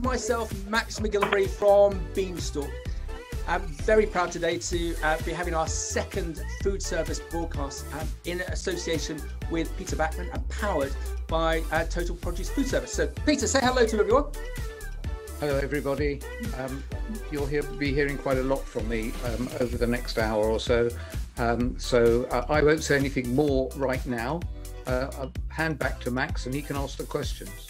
to myself, Max McGillivray from Beanstalk. I'm very proud today to uh, be having our second food service broadcast um, in association with Peter Backman and powered by uh, Total Produce Food Service. So, Peter, say hello to everyone. Hello, everybody. Um, you'll hear, be hearing quite a lot from me um, over the next hour or so. Um, so uh, I won't say anything more right now. Uh, I'll hand back to Max and he can ask the questions.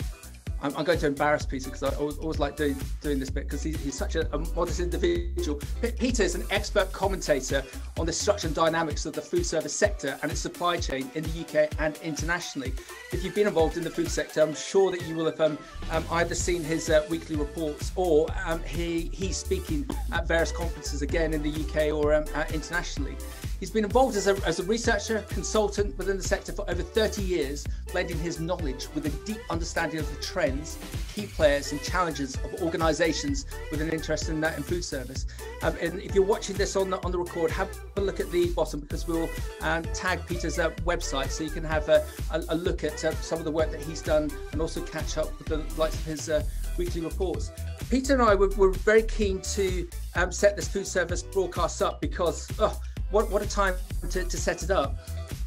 I'm, I'm going to embarrass Peter because I always, always like doing, doing this bit because he's, he's such a, a, modest individual. P- Peter is an expert commentator on the structure and dynamics of the food service sector and its supply chain in the UK and internationally. If you've been involved in the food sector, I'm sure that you will have um, um, either seen his uh, weekly reports or um, he, he's speaking at various conferences again in the UK or um, uh, internationally. He's been involved as a, as a researcher, consultant within the sector for over 30 years, blending his knowledge with a deep understanding of the trends, key players, and challenges of organisations with an interest in that in food service. Um, and if you're watching this on the, on the record, have a look at the bottom because we'll um, tag Peter's uh, website so you can have a, a, a look at uh, some of the work that he's done and also catch up with the likes of his uh, weekly reports. Peter and I were, were very keen to um, set this food service broadcast up because oh, what, what a time to, to set it up.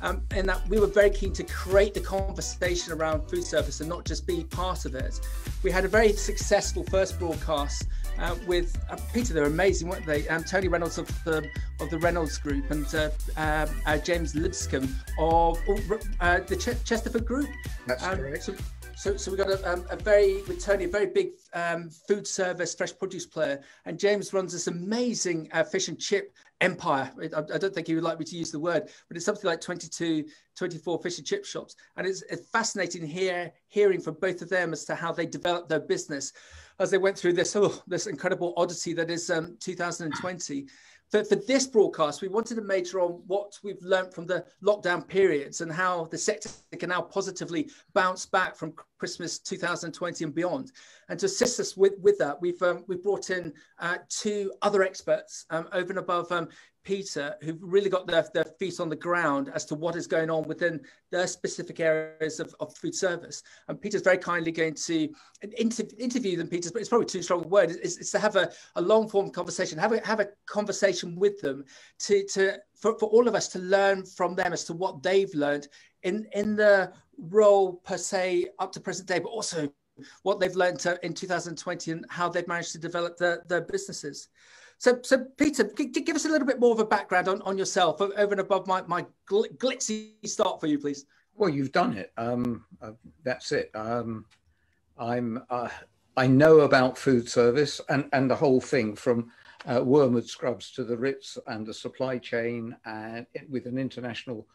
Um, and that we were very keen to create the conversation around food service and not just be part of it. We had a very successful first broadcast uh, with uh, Peter. They're amazing, weren't they? Um, Tony Reynolds of the of the Reynolds Group and uh, um, uh James Lipscomb of uh, the Ch- Chesterford Group. That's um, correct. So, so, so we've got a, um, a very, with Tony, a very big um, food service, fresh produce player. And James runs this amazing uh, fish and chip empire. I, I, don't think he would like me to use the word, but it's something like 22, 24 fish and chip shops. And it's, it's fascinating here, hearing from both of them as to how they developed their business as they went through this, oh, this incredible oddity that is um, 2020 for, for this broadcast, we wanted to major on what we've learned from the lockdown periods and how the sector can now positively bounce back from Christmas 2020 and beyond. And to assist us with, with that, we've um, we brought in uh, two other experts um, over and above um, Peter, who've really got their, their feet on the ground as to what is going on within their specific areas of, of food service. And Peter's very kindly going to inter interview them, Peter, but it's probably too strong a word. It's, it's to have a, a long form conversation, have a, have a conversation with them to, to for, for all of us to learn from them as to what they've learned in, in the role per se up to present day, but also what they've learned in 2020 and how they've managed to develop their, their businesses. So, so Peter, give us a little bit more of a background on, on yourself over and above my, my glitzy start for you, please. Well, you've done it. Um, uh, that's it. Um, I'm. Uh, I know about food service and, and the whole thing from uh, Wormwood Scrubs to the Ritz and the supply chain, and with an international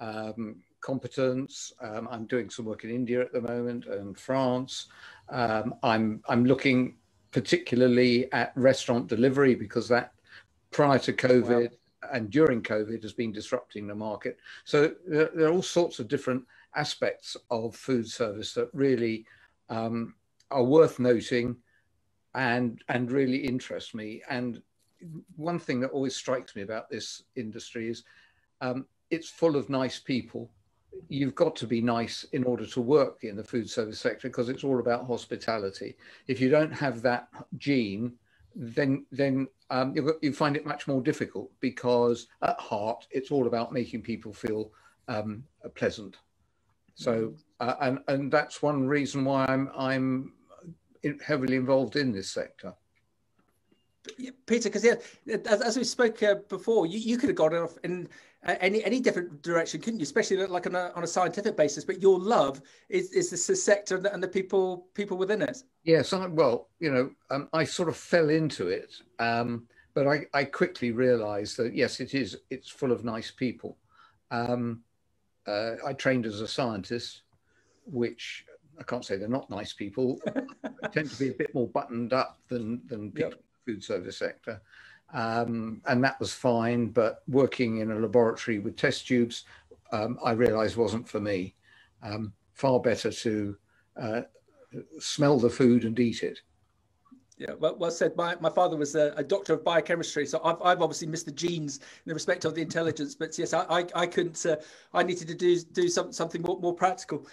um, competence. Um, I'm doing some work in India at the moment and France. Um, I'm I'm looking particularly at restaurant delivery because that prior to COVID wow. and during COVID has been disrupting the market. So there, there, are all sorts of different aspects of food service that really um, are worth noting and and really interest me. And one thing that always strikes me about this industry is um, it's full of nice people you've got to be nice in order to work in the food service sector because it's all about hospitality. If you don't have that gene, then then um, you, you find it much more difficult because at heart it's all about making people feel um, pleasant. So uh, and and that's one reason why I'm I'm heavily involved in this sector. Peter, because yeah, as, as, we spoke uh, before, you, you could have gone off in any any different direction, couldn't you? Especially like on a, on a scientific basis. But your love is is the sector and the, and the people people within it. Yes, I, well, you know, um, I sort of fell into it, um, but I, I quickly realised that yes, it is. It's full of nice people. Um, uh, I trained as a scientist, which I can't say they're not nice people. tend to be a bit more buttoned up than than people yep food service sector. Um, and that was fine, but working in a laboratory with test tubes, um, I realized wasn't for me. Um, far better to uh, smell the food and eat it. Yeah, well, well said. My, my father was a, a, doctor of biochemistry, so I've, I've obviously missed the genes in the respect of the intelligence. But yes, I, I, I couldn't. Uh, I needed to do do some, something more, more practical.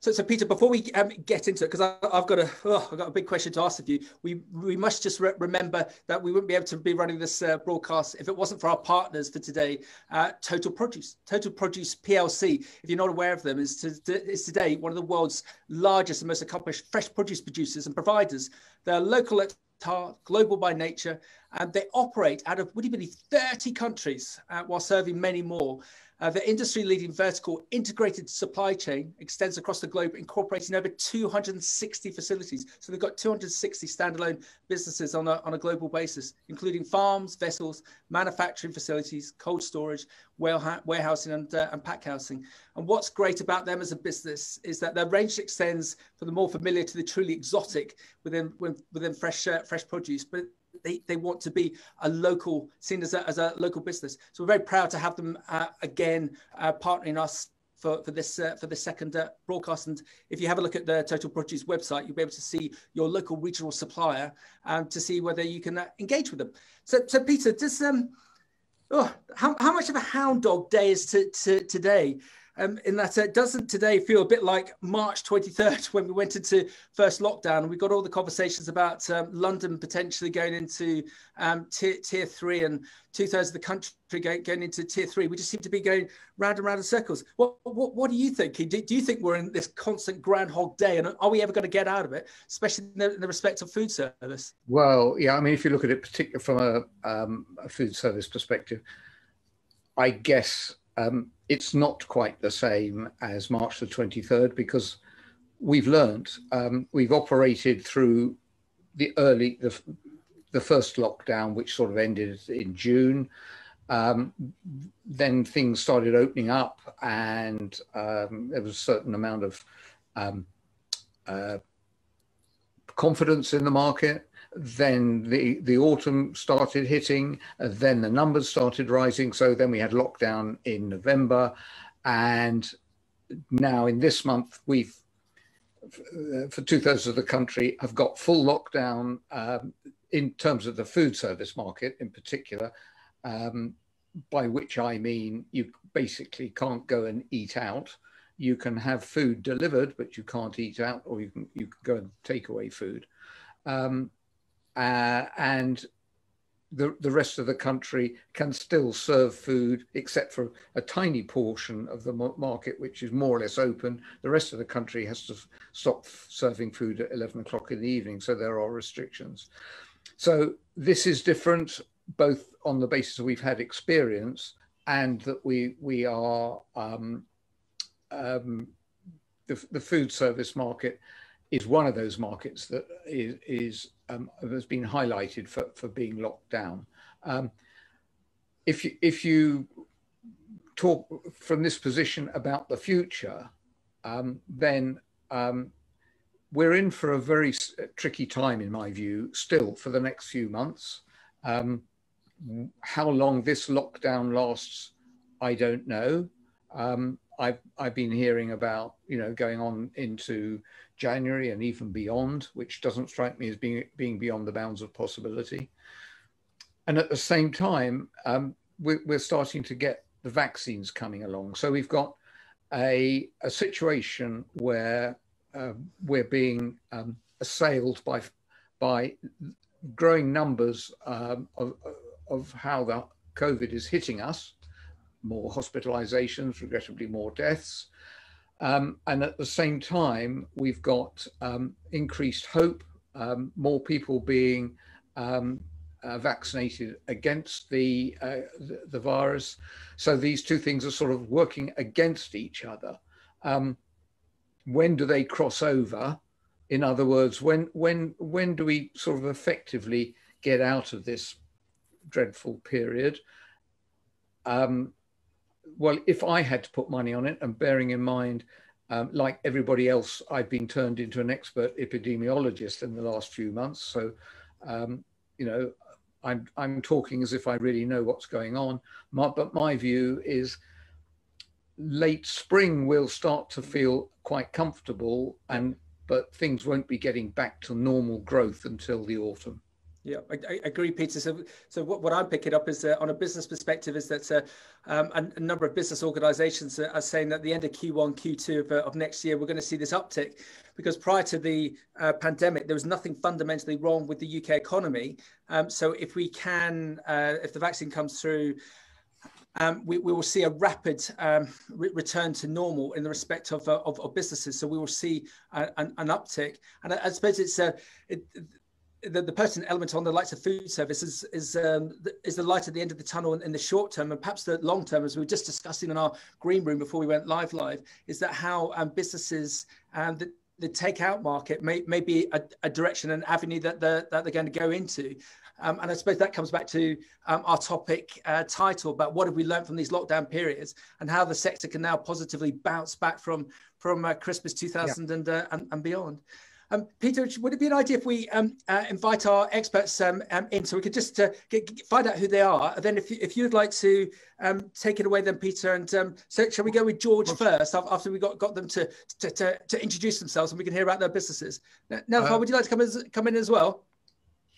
So, so Peter, before we um, get into it, because I've got a, oh, I've got a big question to ask of you. We we must just re- remember that we wouldn't be able to be running this uh, broadcast if it wasn't for our partners for today, uh, Total Produce. Total Produce PLC, if you're not aware of them, is, to, is today one of the world's largest and most accomplished fresh produce producers and providers. They're local at heart, global by nature, and they operate out of, would you believe, 30 countries uh, while serving many more. Uh, the industry leading vertical integrated supply chain extends across the globe, incorporating over 260 facilities. So they've got 260 standalone businesses on a, on a global basis, including farms, vessels, manufacturing facilities, cold storage, warehousing, and, uh, and pack housing. And what's great about them as a business is that their range extends from the more familiar to the truly exotic within, within fresh, uh, fresh produce. But they, they want to be a local, seen as a, as a local business. So we're very proud to have them uh, again uh, partnering us for, for this uh, for the second uh, broadcast. And if you have a look at the Total Produce website, you'll be able to see your local regional supplier um, to see whether you can uh, engage with them. So, so Peter, does um, oh, how, how much of a groundhog day is to, to today? Um, in that it doesn't today feel a bit like March 23rd when we went into first lockdown and we got all the conversations about um, London potentially going into um, tier, tier, three and two thirds of the country going, going, into tier three. We just seem to be going round and round in circles. What, what, what do you think? Do, do, you think we're in this constant groundhog day and are we ever going to get out of it, especially in the, in the respect of food service? Well, yeah, I mean, if you look at it particularly from a, um, a food service perspective, I guess um, it's not quite the same as March the 23rd because we've learned, um, we've operated through the early, the, the first lockdown, which sort of ended in June. Um, then things started opening up and um, there was a certain amount of um, uh, confidence in the market then the, the autumn started hitting, uh, then the numbers started rising. So then we had lockdown in November. And now in this month, we've, uh, for two thirds of the country, have got full lockdown um, in terms of the food service market in particular, um, by which I mean you basically can't go and eat out. You can have food delivered, but you can't eat out, or you can you can go and take away food. Um, uh, and the, the rest of the country can still serve food, except for a tiny portion of the market, which is more or less open. The rest of the country has to stop serving food at 11 o'clock in the evening, so there are restrictions. So this is different, both on the basis we've had experience and that we we are um, um, the, the food service market is one of those markets that is, is um, has been highlighted for, for being locked down. Um, if you, if you talk from this position about the future, um, then um, we're in for a very tricky time, in my view, still for the next few months. Um, how long this lockdown lasts, I don't know. Um, I've I've been hearing about you know going on into January and even beyond, which doesn't strike me as being being beyond the bounds of possibility. And at the same time, um, we're, we're, starting to get the vaccines coming along. So we've got a, a situation where uh, we're being um, assailed by by growing numbers um, of, of how the COVID is hitting us more hospitalizations, regrettably more deaths. Um, and at the same time, we've got um, increased hope, um, more people being um, uh, vaccinated against the, uh, the, the virus. So these two things are sort of working against each other. Um, when do they cross over? In other words, when when when do we sort of effectively get out of this dreadful period? Um, well, if I had to put money on it, and bearing in mind, um, like everybody else, I've been turned into an expert epidemiologist in the last few months. So, um, you know, I'm, I'm talking as if I really know what's going on. My, but my view is late spring we'll start to feel quite comfortable, and but things won't be getting back to normal growth until the autumn. Yeah, I, I, agree, Peter. So, so what, what I'm picking up is uh, on a business perspective is that uh, um, a, a, number of business organisations are, are, saying that at the end of Q1, Q2 of, uh, of next year, we're going to see this uptick because prior to the uh, pandemic, there was nothing fundamentally wrong with the UK economy. Um, so, if we can, uh, if the vaccine comes through, um, we, we, will see a rapid um, re return to normal in the respect of, uh, of, of, businesses. So we will see an, an uptick. And I, I suppose it's a, it, the, the pertinent element on the lights of food service is is, um, the, is the light at the end of the tunnel in, in, the short term and perhaps the long term, as we were just discussing in our green room before we went live live, is that how um, businesses and the, the takeout market may, may be a, a direction and avenue that they're, that they're going to go into. Um, and I suppose that comes back to um, our topic uh, title about what have we learned from these lockdown periods and how the sector can now positively bounce back from from uh, Christmas 2000 yeah. and, uh, and, and beyond. Um, Peter, would it be an idea if we um, uh, invite our experts um, um in so we could just uh, get, find out who they are? And then if, you, if you'd like to um, take it away then, Peter. And um, so shall we go with George first after we got, got them to, to, to, to introduce themselves and we can hear about their businesses. Now, uh, would you like to come, as, come in as well?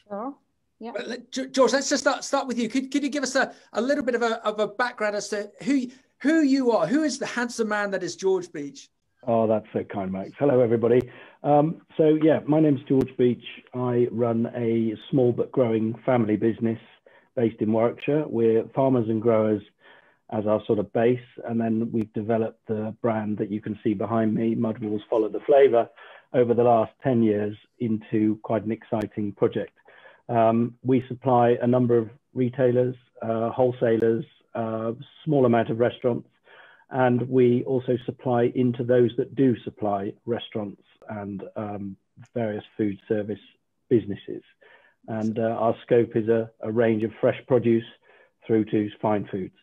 Sure. Yeah. George, let's just start, start with you. Could, could you give us a, a little bit of a, of a background as to who, who you are? Who is the handsome man that is George Beach? Oh, that's so kind, Max. Hello, everybody. Um, so, yeah, my name's George Beach. I run a small but growing family business based in Warwickshire. We're farmers and growers as our sort of base, and then we've developed the brand that you can see behind me, Mudwalls Follow the Flavour, over the last 10 years into quite an exciting project. Um, we supply a number of retailers, uh, wholesalers, uh, small amount of restaurants, and we also supply into those that do supply restaurants and um, various food service businesses. And uh, our scope is a, a, range of fresh produce through to fine foods.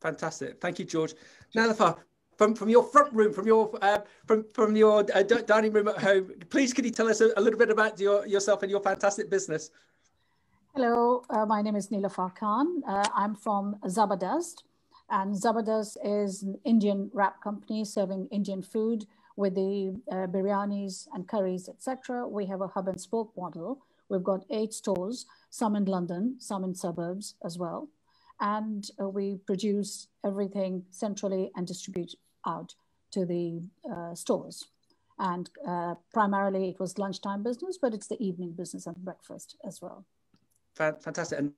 Fantastic. Thank you, George. Neelofar, from, from your front room, from your uh, from from your uh, dining room at home, please could you tell us a, a little bit about your, yourself and your fantastic business? Hello, uh, my name is Neelofar Khan. Uh, I'm from Zabardast, and Zabardast is an Indian wrap company serving Indian food with the uh, biryanis and curries, etc. We have a hub and spoke model. We've got eight stores, some in London, some in suburbs as well. And uh, we produce everything centrally and distribute out to the uh, stores. And uh, primarily it was lunchtime business, but it's the evening business and breakfast as well. Fantastic. And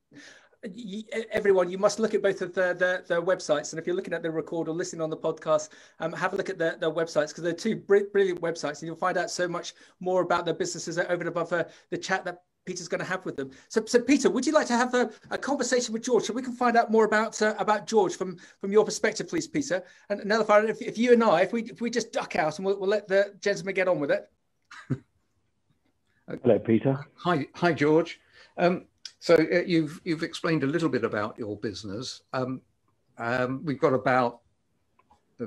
everyone, you must look at both of the, the, the, websites. And if you're looking at the record or listening on the podcast, um, have a look at the, the websites because they're two brilliant websites. And you'll find out so much more about their businesses over and above uh, the chat that Peter's going to have with them. So, so Peter, would you like to have a, a conversation with George so we can find out more about uh, about George from from your perspective, please, Peter? And another fire, if, if you and I, if we if we just duck out and we'll, we'll let the gentleman get on with it. Hello, Peter. Hi, hi, George. Um, so uh, you've you've explained a little bit about your business. Um, um, we've got about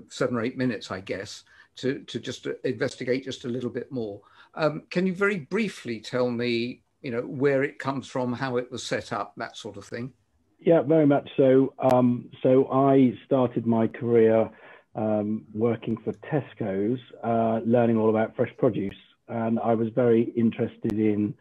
seven or eight minutes, I guess, to to just investigate just a little bit more. Um, can you very briefly tell me, you know, where it comes from, how it was set up, that sort of thing? Yeah, very much so. Um, so I started my career um, working for Tesco's, uh, learning all about fresh produce, and I was very interested in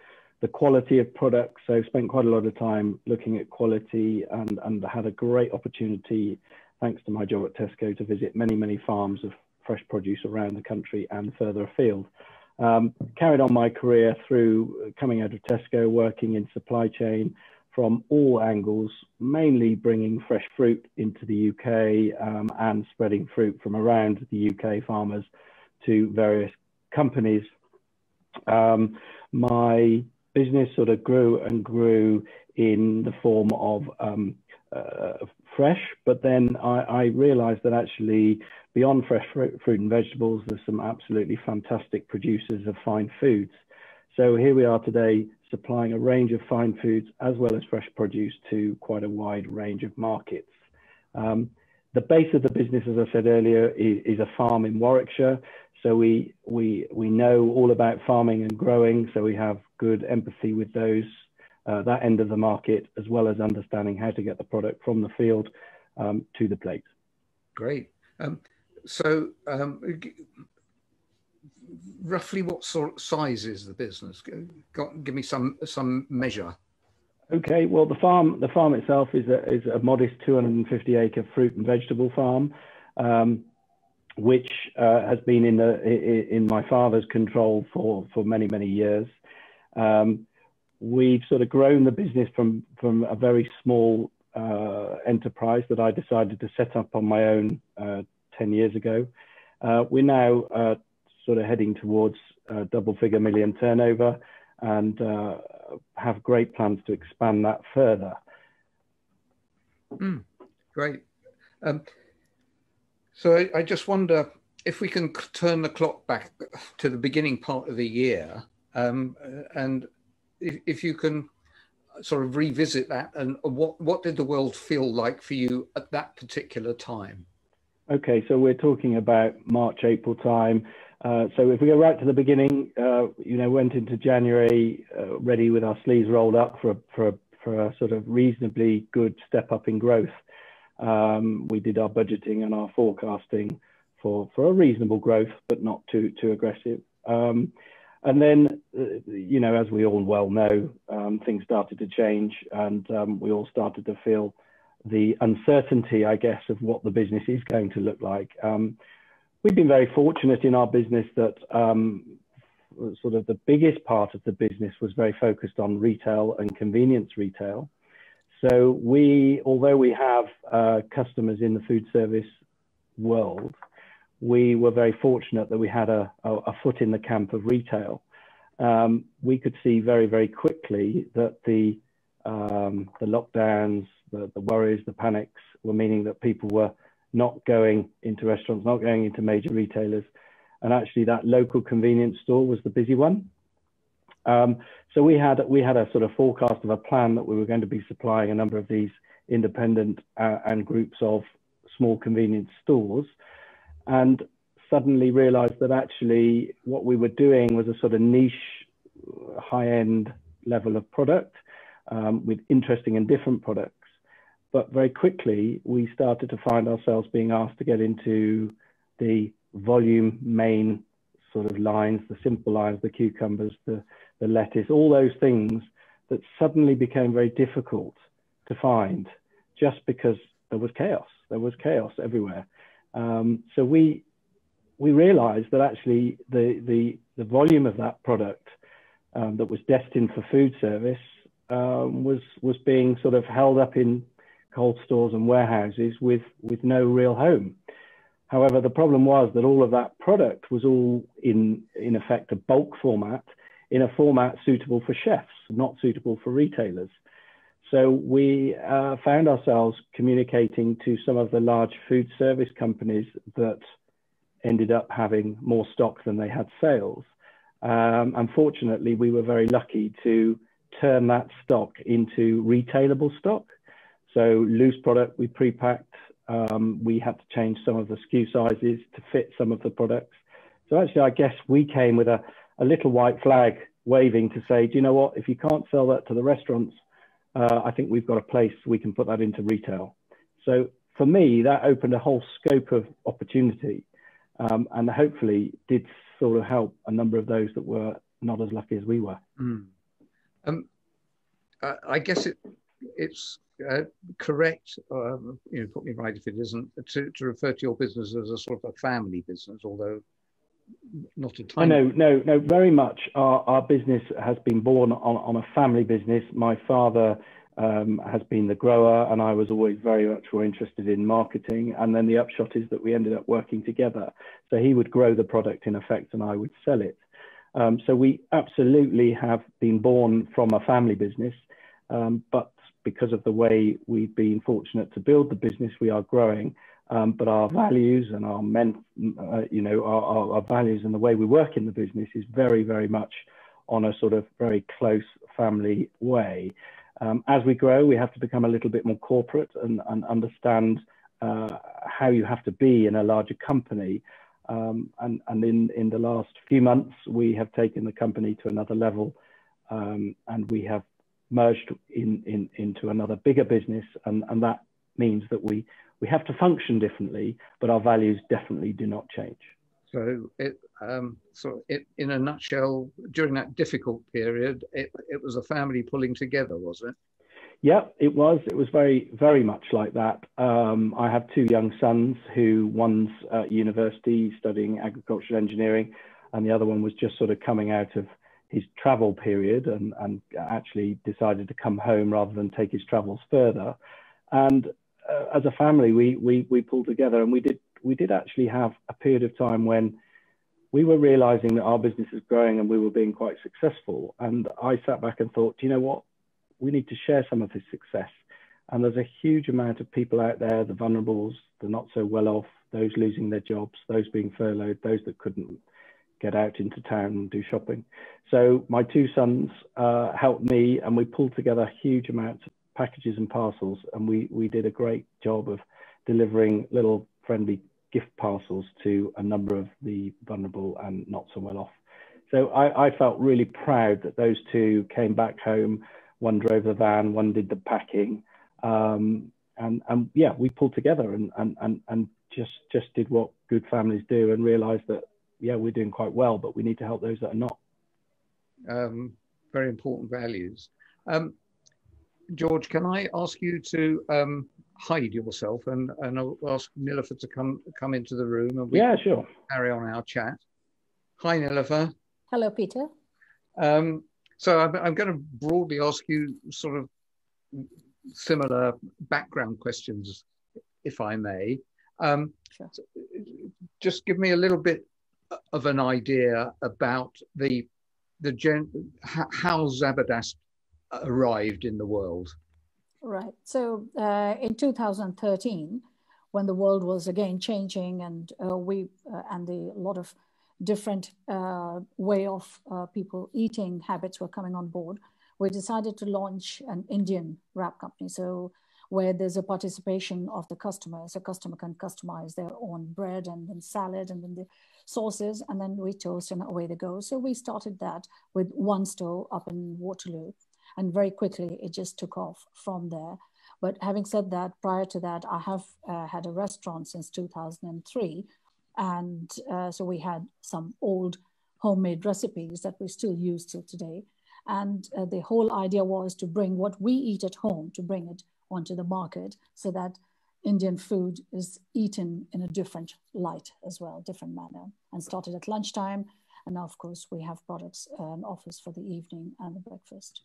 the quality of products. So spent quite a lot of time looking at quality and, and had a great opportunity, thanks to my job at Tesco, to visit many, many farms of fresh produce around the country and further afield. Um, carried on my career through coming out of Tesco, working in supply chain from all angles, mainly bringing fresh fruit into the UK um, and spreading fruit from around the UK farmers to various companies. Um, my business sort of grew and grew in the form of um, uh, fresh, but then I, I, realized that actually beyond fresh fruit, fruit and vegetables, there's some absolutely fantastic producers of fine foods. So here we are today supplying a range of fine foods as well as fresh produce to quite a wide range of markets. Um, the base of the business, as I said earlier, is, is, a farm in Warwickshire. So we, we, we know all about farming and growing. So we have good empathy with those, uh, that end of the market, as well as understanding how to get the product from the field um, to the plate. Great. Um, so um, roughly what sort of size is the business? Give me some, some measure. Okay, well, the farm the farm itself is a, is a modest 250 acre fruit and vegetable farm, um, which uh, has been in the in my father's control for for many many years. Um, we've sort of grown the business from from a very small uh, enterprise that I decided to set up on my own uh, 10 years ago. Uh, we're now uh, sort of heading towards double figure million turnover and uh, have great plans to expand that further. Mm, great. Um, so I, I, just wonder if we can turn the clock back to the beginning part of the year, um, and if, if, you can sort of revisit that, and what what did the world feel like for you at that particular time? Okay, so we're talking about March, April time. Uh, so if we go right to the beginning, uh, you know, went into January uh, ready with our sleeves rolled up for a, for a, for a sort of reasonably good step up in growth. Um, we did our budgeting and our forecasting for for a reasonable growth, but not too too aggressive. Um, and then, uh, you know, as we all well know, um, things started to change, and um, we all started to feel the uncertainty, I guess, of what the business is going to look like. Um, we've been very fortunate in our business that um, sort of the biggest part of the business was very focused on retail and convenience retail. So we, although we have uh, customers in the food service world, we were very fortunate that we had a, a, a foot in the camp of retail. Um, we could see very, very quickly that the um, the lockdowns, the, the worries, the panics were meaning that people were not going into restaurants, not going into major retailers. And actually, that local convenience store was the busy one. Um, so we had we had a sort of forecast of a plan that we were going to be supplying a number of these independent uh, and groups of small convenience stores, and suddenly realised that actually what we were doing was a sort of niche, high-end level of product um, with interesting and different products. But very quickly, we started to find ourselves being asked to get into the volume main sort of lines, the simple lines, the cucumbers, the, the lettuce, all those things that suddenly became very difficult to find just because there was chaos. There was chaos everywhere. Um, so we we realized that actually the, the, the volume of that product um, that was destined for food service um, was, was being sort of held up in cold stores and warehouses with, with no real home. However, the problem was that all of that product was all in, in effect, a bulk format, in a format suitable for chefs, not suitable for retailers. So we uh, found ourselves communicating to some of the large food service companies that ended up having more stock than they had sales. Um, unfortunately, we were very lucky to turn that stock into retailable stock. So loose product we pre-packed. Um, we had to change some of the SKU sizes to fit some of the products. So actually, I guess we came with a, a little white flag waving to say, do you know what? If you can't sell that to the restaurants, uh, I think we've got a place we can put that into retail. So for me, that opened a whole scope of opportunity um, and hopefully did sort of help a number of those that were not as lucky as we were. Mm. Um, I guess it, it's uh, correct, um, you know, put me right if it isn't, to, to refer to your business as a sort of a family business, although not a tiny... I know, no, no, very much. Our, our business has been born on, on a family business. My father um, has been the grower, and I was always very much more interested in marketing. And then the upshot is that we ended up working together. So he would grow the product in effect, and I would sell it. Um, so we absolutely have been born from a family business, um, but because of the way we've been fortunate to build the business, we are growing. Um, but our values and our men, uh, you know, our, our, our, values and the way we work in the business is very, very much on a sort of very close family way. Um, as we grow, we have to become a little bit more corporate and, and understand uh, how you have to be in a larger company. Um, and, and in, in the last few months, we have taken the company to another level um, and we have merged in, in, into another bigger business, and, and that means that we, we have to function differently, but our values definitely do not change. So, it, um, so it, in a nutshell, during that difficult period, it, it was a family pulling together, was it? Yeah, it was. It was very, very much like that. Um, I have two young sons who one's at university studying agricultural engineering, and the other one was just sort of coming out of his travel period and, and actually decided to come home rather than take his travels further. And uh, as a family, we, we, we pulled together and we did, we did actually have a period of time when we were realizing that our business is growing and we were being quite successful. And I sat back and thought, you know what? we need to share some of this success. And there's a huge amount of people out there, the vulnerables, the not so well off, those losing their jobs, those being furloughed, those that couldn't get out into town and do shopping. So my two sons uh, helped me and we pulled together huge amounts of packages and parcels and we, we did a great job of delivering little friendly gift parcels to a number of the vulnerable and not so well off. So I, I felt really proud that those two came back home one drove the van, one did the packing. Um, and, and yeah, we pulled together and, and, and, and just, just did what good families do and realized that, yeah, we're doing quite well, but we need to help those that are not. Um, very important values. Um, George, can I ask you to um, hide yourself and, and I'll ask Neelofar to come come into the room and we yeah, sure. carry on our chat. Hi, Neelofar. Hello, Peter. Um, so I'm, I'm going to broadly ask you sort of similar background questions, if I may. Um, sure. Just give me a little bit of an idea about the the gen how Zabardast arrived in the world. Right. So uh, in 2013, when the world was again changing, and uh, we uh, and the a lot of different uh, way of uh, people eating habits were coming on board, we decided to launch an Indian wrap company. So where there's a participation of the customer. So customer can customize their own bread and then salad and then the sauces and then we toast and away they go. So we started that with one store up in Waterloo and very quickly it just took off from there. But having said that, prior to that, I have uh, had a restaurant since 2003 and uh, so we had some old homemade recipes that we still use till today. And uh, the whole idea was to bring what we eat at home, to bring it onto the market so that Indian food is eaten in a different light as well, different manner, and started at lunchtime. And now, of course, we have products and offers for the evening and the breakfast.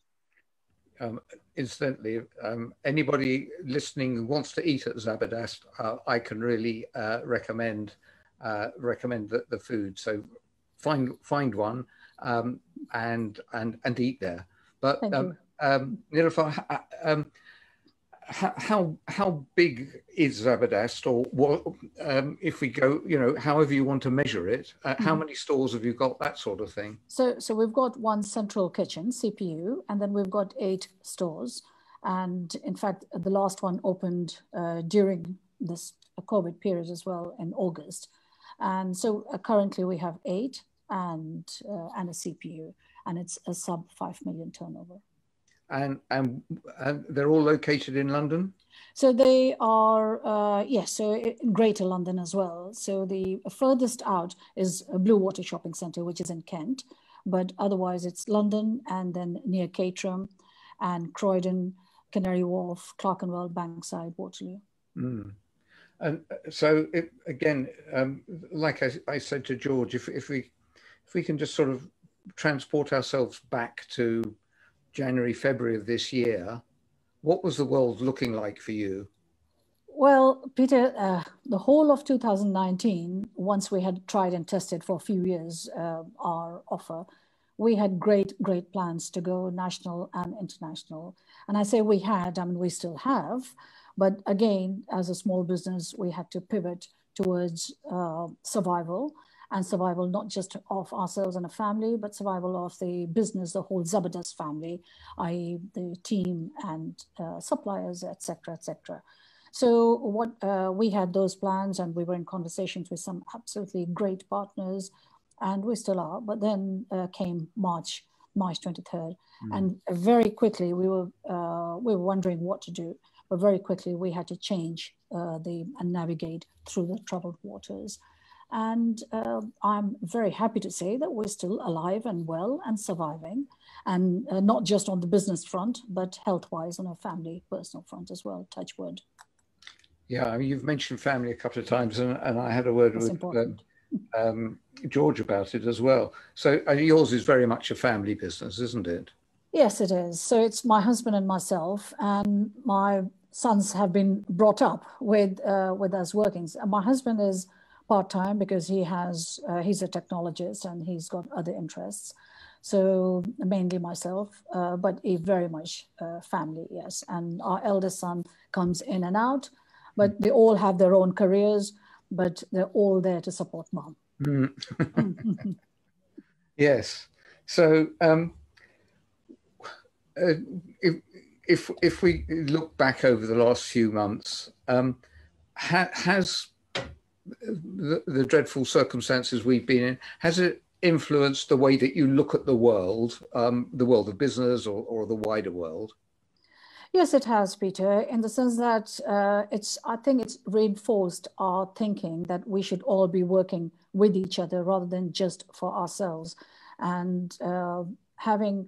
Um, incidentally, um, anybody listening who wants to eat at Zabardast, uh, I can really uh, recommend uh, recommend the, the food. So find find one um, and and and eat there. But um, um, Neelofar, um, how how big is Zabardast, or what? Um, if we go, you know, however you want to measure it, uh, how mm-hmm. many stores have you got? That sort of thing. So so we've got one central kitchen CPU, and then we've got eight stores. And in fact, the last one opened uh, during this COVID period as well in August. And so uh, currently we have eight and, uh, and a CPU, and it's a sub 5 million turnover. And, and, and they're all located in London? So they are, uh, yes, so Greater London as well. So the furthest out is Bluewater Shopping Centre, which is in Kent. But otherwise, it's London and then near Caterham and Croydon, Canary Wharf, Clerkenwell, Bankside, Waterloo. Mm. And uh, so, if, again, um, like I, I, said to George, if, if we if we can just sort of transport ourselves back to January, February of this year, what was the world looking like for you? Well, Peter, uh, the whole of 2019, once we had tried and tested for a few years uh, our offer, we had great, great plans to go national and international. And I say we had, I mean, we still have. But again, as a small business, we had to pivot towards uh, survival and survival not just of ourselves and a family, but survival of the business, the whole Zabardast family, i.e., the team and uh, suppliers, etc., etc. So what uh, we had those plans, and we were in conversations with some absolutely great partners, and we still are. But then uh, came March, March 23rd, mm. and very quickly we were uh, we were wondering what to do. But very quickly we had to change uh, the and navigate through the troubled waters. And uh, I'm very happy to say that we're still alive and well and surviving, and uh, not just on the business front, but health wise on a family, personal front as well. Touch wood. Yeah, I mean, you've mentioned family a couple of times, and, and I had a word That's with um, um, George about it as well. So uh, yours is very much a family business, isn't it? Yes, it is. So it's my husband and myself, and my sons have been brought up with uh, with us working. My husband is part time because he has uh, he's a technologist and he's got other interests. So mainly myself, uh, but a very much uh, family, yes. And our eldest son comes in and out but they all have their own careers, but they're all there to support mom. Mm. yes. So um, uh, if, if, if we look back over the last few months, um, ha has the, the, dreadful circumstances we've been in, has it influenced the way that you look at the world, um, the world of business or, or the wider world? Yes, it has, Peter, in the sense that uh, it's, I think it's reinforced our thinking that we should all be working with each other rather than just for ourselves. And uh, having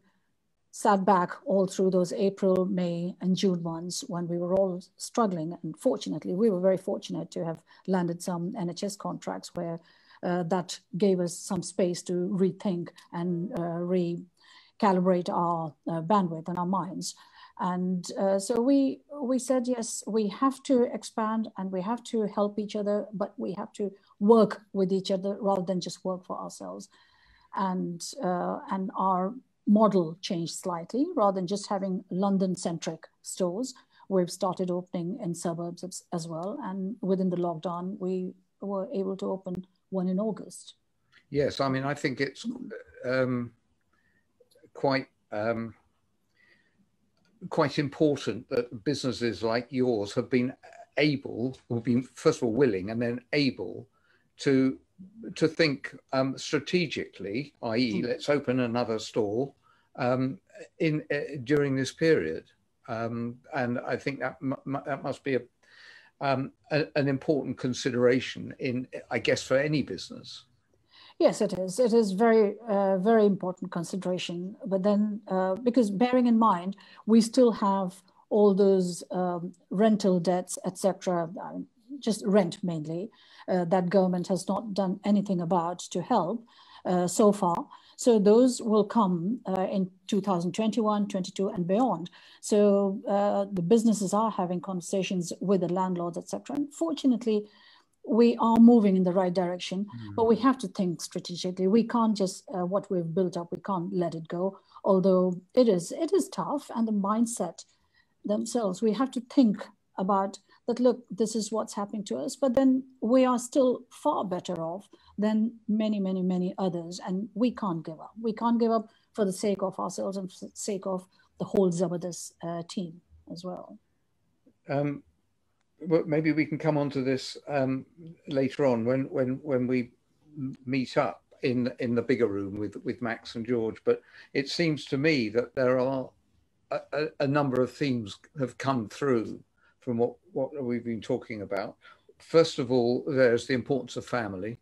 sat back all through those April, May, and June months when we were all struggling, and fortunately, we were very fortunate to have landed some NHS contracts where uh, that gave us some space to rethink and uh, recalibrate our uh, bandwidth and our minds. And uh, so we, we said, yes, we have to expand and we have to help each other, but we have to work with each other rather than just work for ourselves. And, uh, and our model changed slightly rather than just having London centric stores. We've started opening in suburbs as, well. And within the lockdown, we were able to open one in August. Yes, I mean, I think it's um, quite um, quite important that businesses like yours have been able, have been first of all willing, and then able to to think um, strategically, i.e., mm. let's open another stall um, in uh, during this period, um, and I think that that must be a, um, a, an important consideration in, I guess, for any business. Yes, it is. It is very, uh, very important consideration. But then, uh, because bearing in mind, we still have all those um, rental debts, etc., just rent mainly, uh, that government has not done anything about to help uh, so far. So those will come uh, in 2021, 22, and beyond. So the businesses are having conversations with the landlords, etc. Unfortunately, we are moving in the right direction, mm. but we have to think strategically. We can't just uh, what we've built up. We can't let it go. Although it is it is tough, and the mindset themselves. We have to think about that. Look, this is what's happening to us, but then we are still far better off than many, many, many others, and we can't give up. We can't give up for the sake of ourselves and for the sake of the whole Zabardast uh, team as well. Um, well, maybe we can come on to this um, later on when when when we meet up in in the bigger room with with Max and George. But it seems to me that there are a, a number of themes have come through from what what we've been talking about. First of all, there's the importance of family.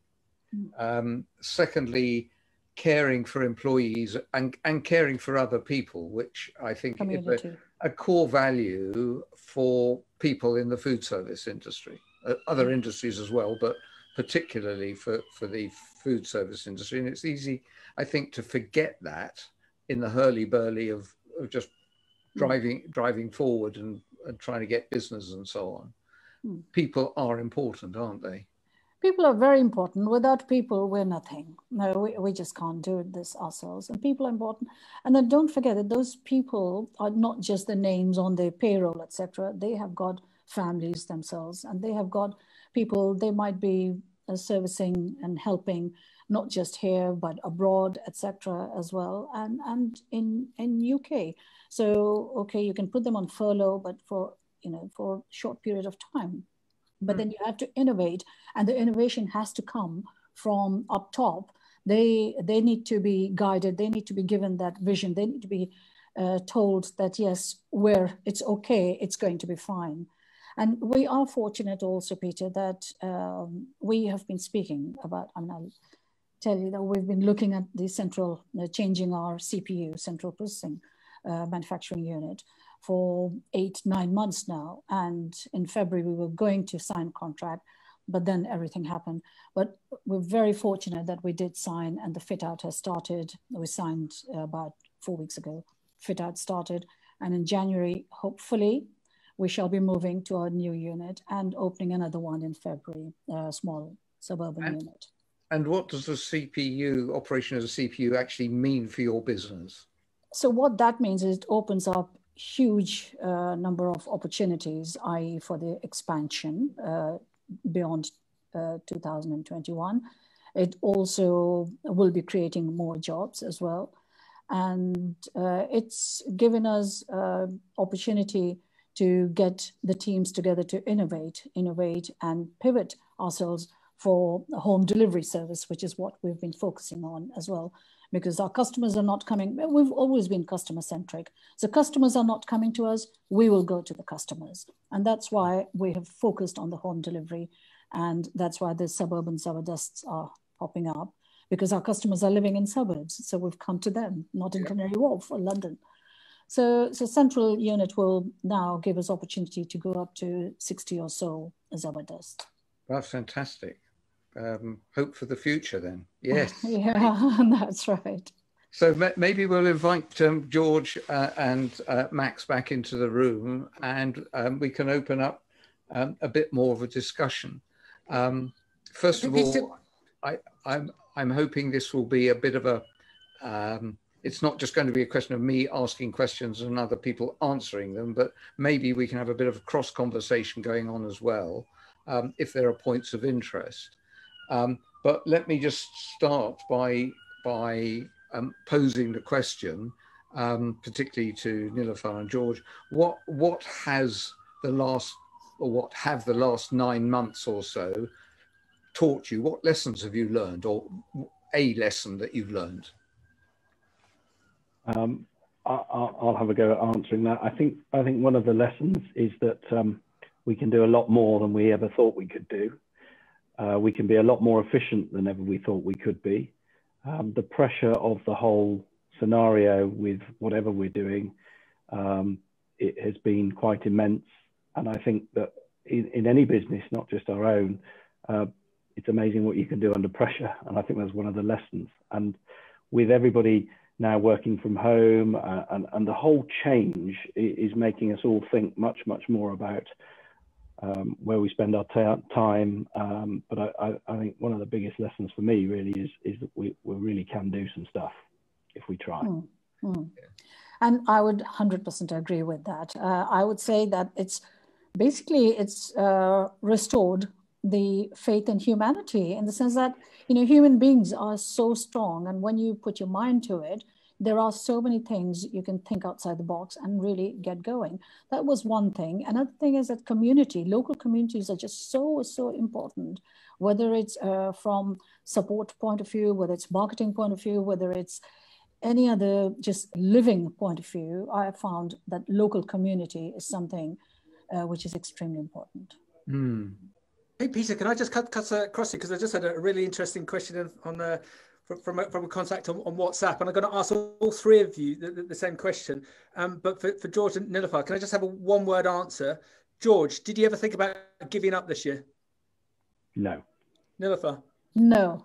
Mm. Um, secondly, caring for employees and, and caring for other people, which I think is a, a core value for people in the food service industry, uh, other mm. industries as well, but particularly for, for the food service industry. And it's easy, I think, to forget that in the hurly burly of, of just mm. driving driving forward and, and trying to get business and so on. Mm. People are important, aren't they? people are very important. Without people, we're nothing. No, we, we just can't do this ourselves. And people are important. And then don't forget that those people are not just the names on their payroll, etc. They have got families themselves, and they have got people. They might be uh, servicing and helping not just here but abroad, etc. as well, and and in in UK. So okay, you can put them on furlough, but for you know for a short period of time but mm. then you have to innovate and the innovation has to come from up top they they need to be guided they need to be given that vision they need to be uh, told that yes where it's okay it's going to be fine And we are fortunate also, Peter, that um, we have been speaking about, I mean, tell you that we've been looking at the central, uh, changing our CPU, central processing uh, manufacturing unit for eight, nine months now. And in February, we were going to sign contract, but then everything happened. But we're very fortunate that we did sign and the fit out has started. We signed uh, about four weeks ago. Fit out started. And in January, hopefully, we shall be moving to our new unit and opening another one in February, a small suburban unit. And what does the CPU, operation as a CPU, actually mean for your business? So what that means is it opens up huge uh, number of opportunities, i.e. for the expansion uh, beyond uh, 2021. It also will be creating more jobs as well. And uh, it's given us uh, opportunity to get the teams together to innovate, innovate and pivot ourselves for a home delivery service, which is what we've been focusing on as well because our customers are not coming. We've always been customer centric. So customers are not coming to us, we will go to the customers. And that's why we have focused on the home delivery. And that's why the suburban Zabardasts are popping up because our customers are living in suburbs. So we've come to them, not in Canary Wharf or London. So, so central unit will now give us opportunity to go up to 60 or so Zabardast. That's fantastic um, hope for the future then. Yes. yeah, that's right. So maybe we'll invite um, George uh, and uh, Max back into the room and um, we can open up um, a bit more of a discussion. Um, first of all, I, I'm, I'm hoping this will be a bit of a, um, it's not just going to be a question of me asking questions and other people answering them, but maybe we can have a bit of a cross conversation going on as well um, if there are points of interest. Um, but let me just start by, by um, posing the question, um, particularly to Neelofar and George, what, what has the last, or what have the last nine months or so taught you? What lessons have you learned or a lesson that you've learned? Um, I, will have a go at answering that. I think I think one of the lessons is that um, we can do a lot more than we ever thought we could do. Uh, we can be a lot more efficient than ever we thought we could be. Um, the pressure of the whole scenario with whatever we're doing, um, it has been quite immense. And I think that in, in any business, not just our own, uh, it's amazing what you can do under pressure. And I think that's one of the lessons. And with everybody now working from home uh, and, and the whole change is making us all think much, much more about um, where we spend our time. Um, but I, I, I, think one of the biggest lessons for me really is, is that we, we really can do some stuff if we try. Mm, mm. And I would 100% agree with that. Uh, I would say that it's basically it's uh, restored the faith in humanity in the sense that you know human beings are so strong and when you put your mind to it there are so many things you can think outside the box and really get going. That was one thing. Another thing is that community, local communities are just so, so important, whether it's uh, from support point of view, whether it's marketing point of view, whether it's any other just living point of view, I have found that local community is something uh, which is extremely important. Mm. Hey, Peter, can I just cut, cut across you? Because I just had a really interesting question on the from, from, a, from a contact on, on, WhatsApp, and I'm going to ask all three of you the, the, the same question. Um, but for, for George and Neelofar, can I just have a one word answer? George, did you ever think about giving up this year? No. Neelofar? No.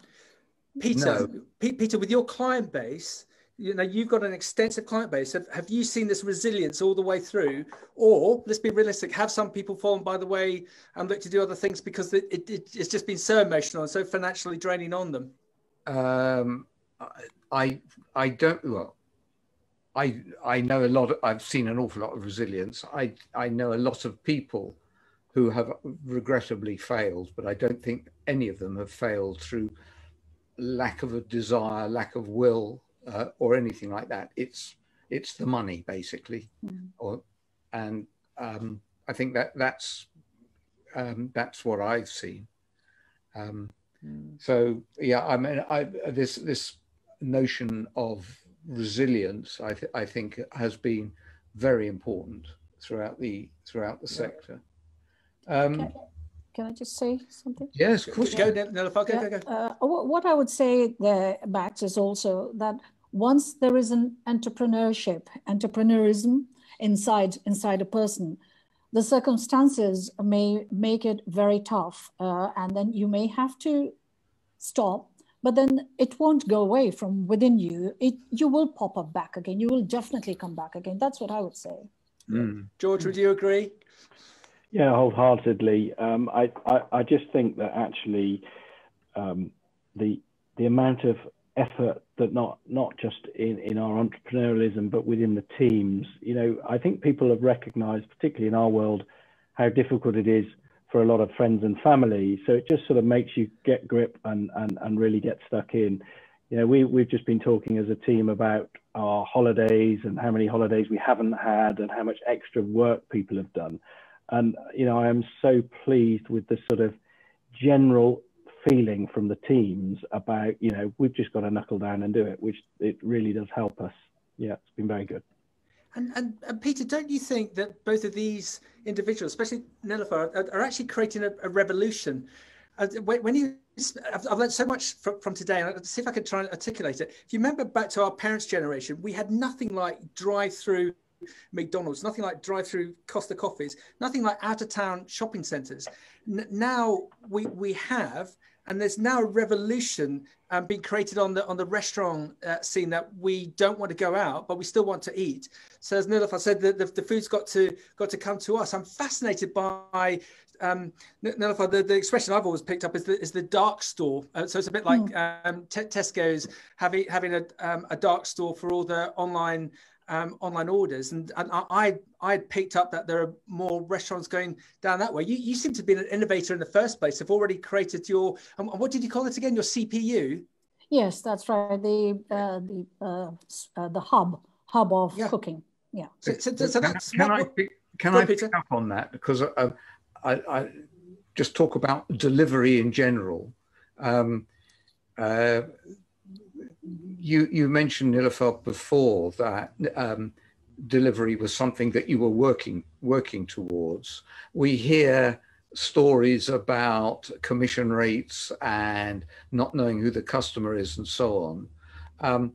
Peter, no. P- Peter, with your client base, you know you've got an extensive client base have, have you seen this resilience all the way through or let's be realistic have some people fallen by the way and look to do other things because it, it, it's just been so emotional and so financially draining on them um, I I don't well. I I know a lot. Of, I've seen an awful lot of resilience. I I know a lot of people who have regrettably failed, but I don't think any of them have failed through lack of a desire, lack of will, uh, or anything like that. It's it's the money basically, mm. or and um, I think that that's um, that's what I've seen. Um, Mm. So yeah, I mean, I, this this notion of resilience, I, th- I think, has been very important throughout the throughout the sector. Um, can, can, I just say something? Yes, of course. Go, go, no, go, go, go. Uh, what I would say there, Max, is also that once there is an entrepreneurship, entrepreneurism inside inside a person, the circumstances may make it very tough, uh, and then you may have to stop. But then it won't go away from within you. It you will pop up back again. You will definitely come back again. That's what I would say. Mm. George, would you agree? Yeah, wholeheartedly. Um, I, I, I just think that actually um, the the amount of effort that not not just in, in our entrepreneurialism but within the teams. You know i think people have recognized particularly in our world how difficult it is for a lot of friends and family. So it just sort of makes you get grip and and, and really get stuck in. You know we, we've just been talking as a team about our holidays and how many holidays we haven't had and how much extra work people have done. And you know i am so pleased with the sort of general feeling from the teams about, you know, we've just got to knuckle down and do it, which it really does help us. Yeah, it's been very good. And, and, and Peter, don't you think that both of these individuals, especially Neelofar, are, are actually creating a, a revolution? When, you, I've, learned so much from, from today, and I'll see if I can try and articulate it. If you remember back to our parents' generation, we had nothing like drive-through McDonald's, nothing like drive-through Costa coffees, nothing like out-of-town shopping centres. N- now we we have, and there's now a revolution um, being created on the on the restaurant uh, scene that we don't want to go out, but we still want to eat. So as Neelofar said, the, the, the, food's got to got to come to us. I'm fascinated by um, Neelofar, the, the expression I've always picked up is the is the dark store. Uh, so it's a bit like mm. um, Tesco's having having a um, a dark store for all the online um, online orders, and, and I I picked up that there are more restaurants going down that way. You you seem to be an innovator in the first place. Have already created your um, what did you call it again? Your CPU. Yes, that's right. The uh, the uh, uh, the hub hub of yeah. cooking. Yeah. So, so, so that's can, what, I pick, can I pick up on that because I, I, I, just talk about delivery in general. Um, uh, you you mentioned Neelofar before that um, delivery was something that you were working working towards. We hear stories about commission rates and not knowing who the customer is and so on. Um,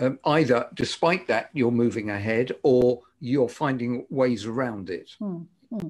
um, either despite that you're moving ahead or you're finding ways around it. Hmm. Hmm.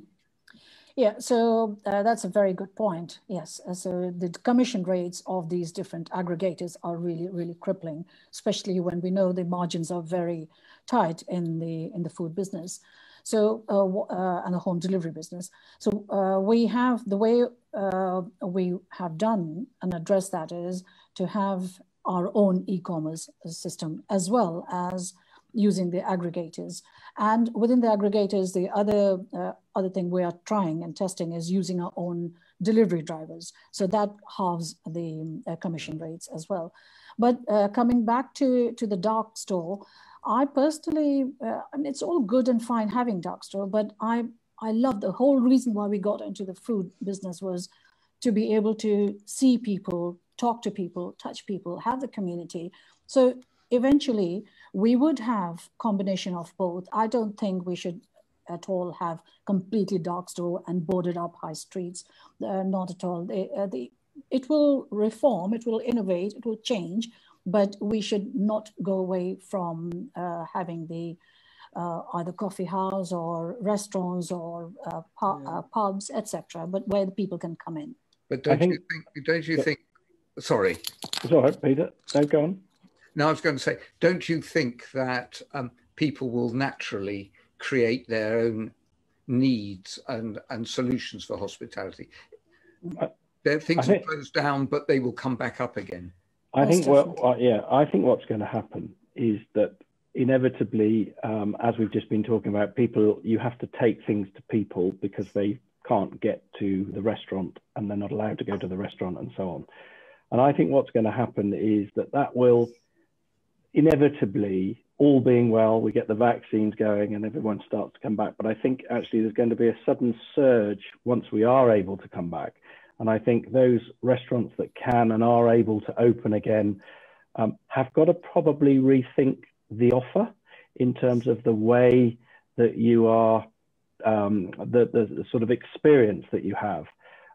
Yeah, so uh, that's a very good point. Yes, uh, so the commission rates of these different aggregators are really, really crippling, especially when we know the margins are very tight in the in the food business. So uh, uh and the home delivery business. So uh, we have the way uh, we have done and addressed that is to have our own e-commerce system as well as using the aggregators. And within the aggregators, the other, uh, other thing we are trying and testing is using our own delivery drivers. So that halves the uh, commission rates as well. But uh, coming back to, to the dark store, I personally, uh, I mean, it's all good and fine having dark store, but I, I love the whole reason why we got into the food business was to be able to see people, talk to people, touch people, have the community. So eventually we would have combination of both. I don't think we should at all have completely dark store and boarded up high streets. Uh, not at all. They, uh, the, it will reform, it will innovate, it will change, but we should not go away from uh, having the uh, either coffee house or restaurants or uh, pu yeah. Uh, pubs, etc. But where the people can come in. But don't think, you think? Don't you think? Sorry. It's all right, Peter. No, go on. Now, I was going to say, don't you think that um, people will naturally create their own needs and, and solutions for hospitality? Their things think, will close down, but they will come back up again. I think what, uh, yeah, I think what's going to happen is that inevitably, um, as we've just been talking about, people you have to take things to people because they can't get to the restaurant and they're not allowed to go to the restaurant and so on. And I think what's going to happen is that that will inevitably, all being well, we get the vaccines going and everyone starts to come back. But I think actually there's going to be a sudden surge once we are able to come back. And I think those restaurants that can and are able to open again um, have got to probably rethink the offer in terms of the way that you are um, the, the, sort of experience that you have.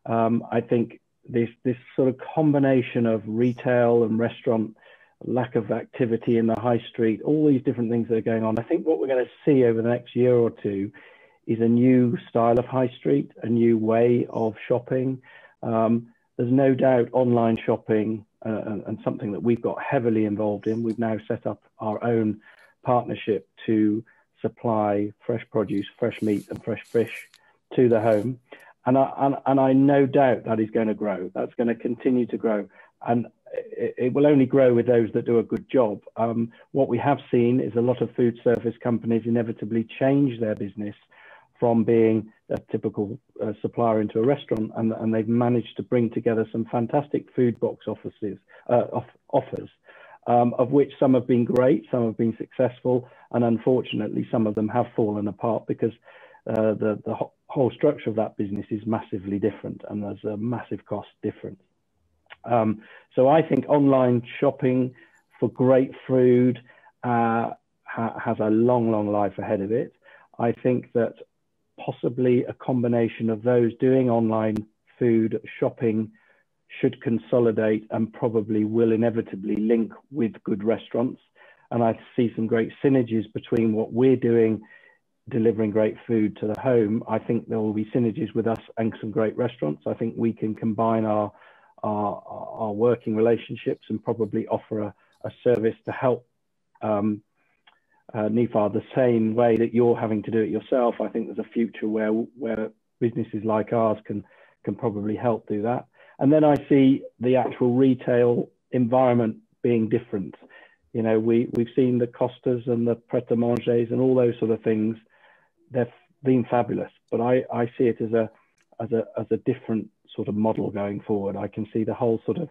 Um, I think this this sort of combination of retail and restaurant lack of activity in the high street, all these different things that are going on. I think what we're going to see over the next year or two is a new style of high street, a new way of shopping. Um, there's no doubt online shopping uh, and, and, something that we've got heavily involved in. We've now set up our own partnership to supply fresh produce, fresh meat, and fresh fish to the home. And I, and, and I no doubt that is going to grow. That's going to continue to grow. And it, it will only grow with those that do a good job. Um, what we have seen is a lot of food service companies inevitably change their business from being a typical uh, supplier into a restaurant, and, and they've managed to bring together some fantastic food box offices, uh, off, offers, um, of which some have been great, some have been successful, and unfortunately, some of them have fallen apart because uh, the, the whole structure of that business is massively different, and there's a massive cost difference. Um, so I think online shopping for great food uh, ha has a long, long life ahead of it. I think that possibly a combination of those doing online food shopping should consolidate and probably will inevitably link with good restaurants. And I see some great synergies between what we're doing, delivering great food to the home. I think there will be synergies with us and some great restaurants. I think we can combine our our, our working relationships and probably offer a, a service to help um, uh, the same way that you're having to do it yourself. I think there's a future where where businesses like ours can can probably help do that. And then I see the actual retail environment being different. You know, we we've seen the Costas and the Pret a Manger's and all those sort of things. They've been fabulous, but I I see it as a as a as a different sort of model going forward. I can see the whole sort of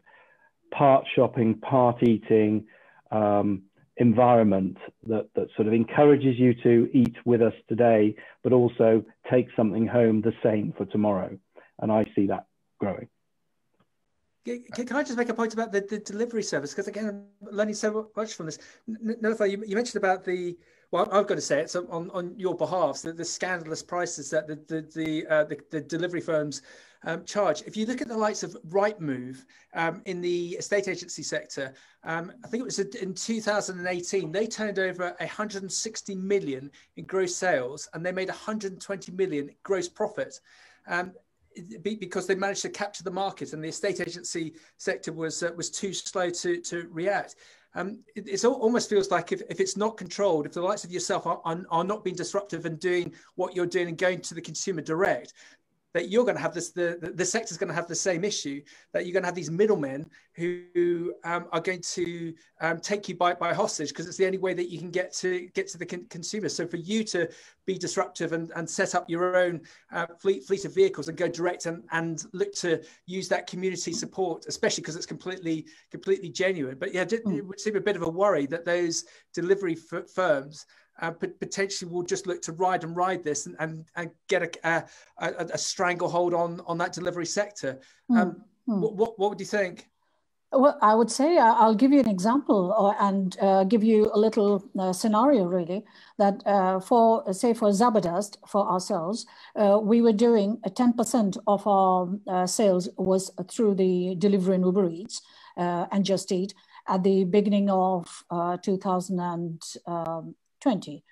part shopping, part eating um, environment that, that sort of encourages you to eat with us today, but also take something home the same for tomorrow. And I see that growing. Can, I just make a point about the, the delivery service? Because again, I'm learning so much from this. Another you, you mentioned about the well, I've got to say it on, on your behalf. The, the scandalous prices that the the the, uh, the, the delivery firms um, charge. If you look at the likes of Rightmove um, in the estate agency sector, um, I think it was in 2018, they turned over 160 million in gross sales and they made 120 million gross profit. Um, because they managed to capture the market and the estate agency sector was uh, was too slow to to react. Um, it it's almost feels like if, if it's not controlled, if the likes of yourself are, are, are, not being disruptive and doing what you're doing and going to the consumer direct, that you're going to have this the the, sector is going to have the same issue that you're going to have these middlemen who um, are going to um, take you by, by hostage because it's the only way that you can get to get to the con- consumer. So for you to be disruptive and, and set up your own uh, fleet fleet of vehicles and go direct and, and look to use that community support especially because it's completely completely genuine. But yeah it, it would seem a bit of a worry that those delivery f- firms uh, potentially will just look to ride and ride this and, and, and get a, a, a, a stranglehold on, on that delivery sector. Hmm. Um, mm. What, what, what would you think? Well, I would say uh, I'll give you an example or, and uh, give you a little uh, scenario really that uh, for, say, for Zabardast, for ourselves, uh, we were doing 10% of our sales was through the delivery in Uber Eats and Just Eat at the beginning of 2000 um, 20.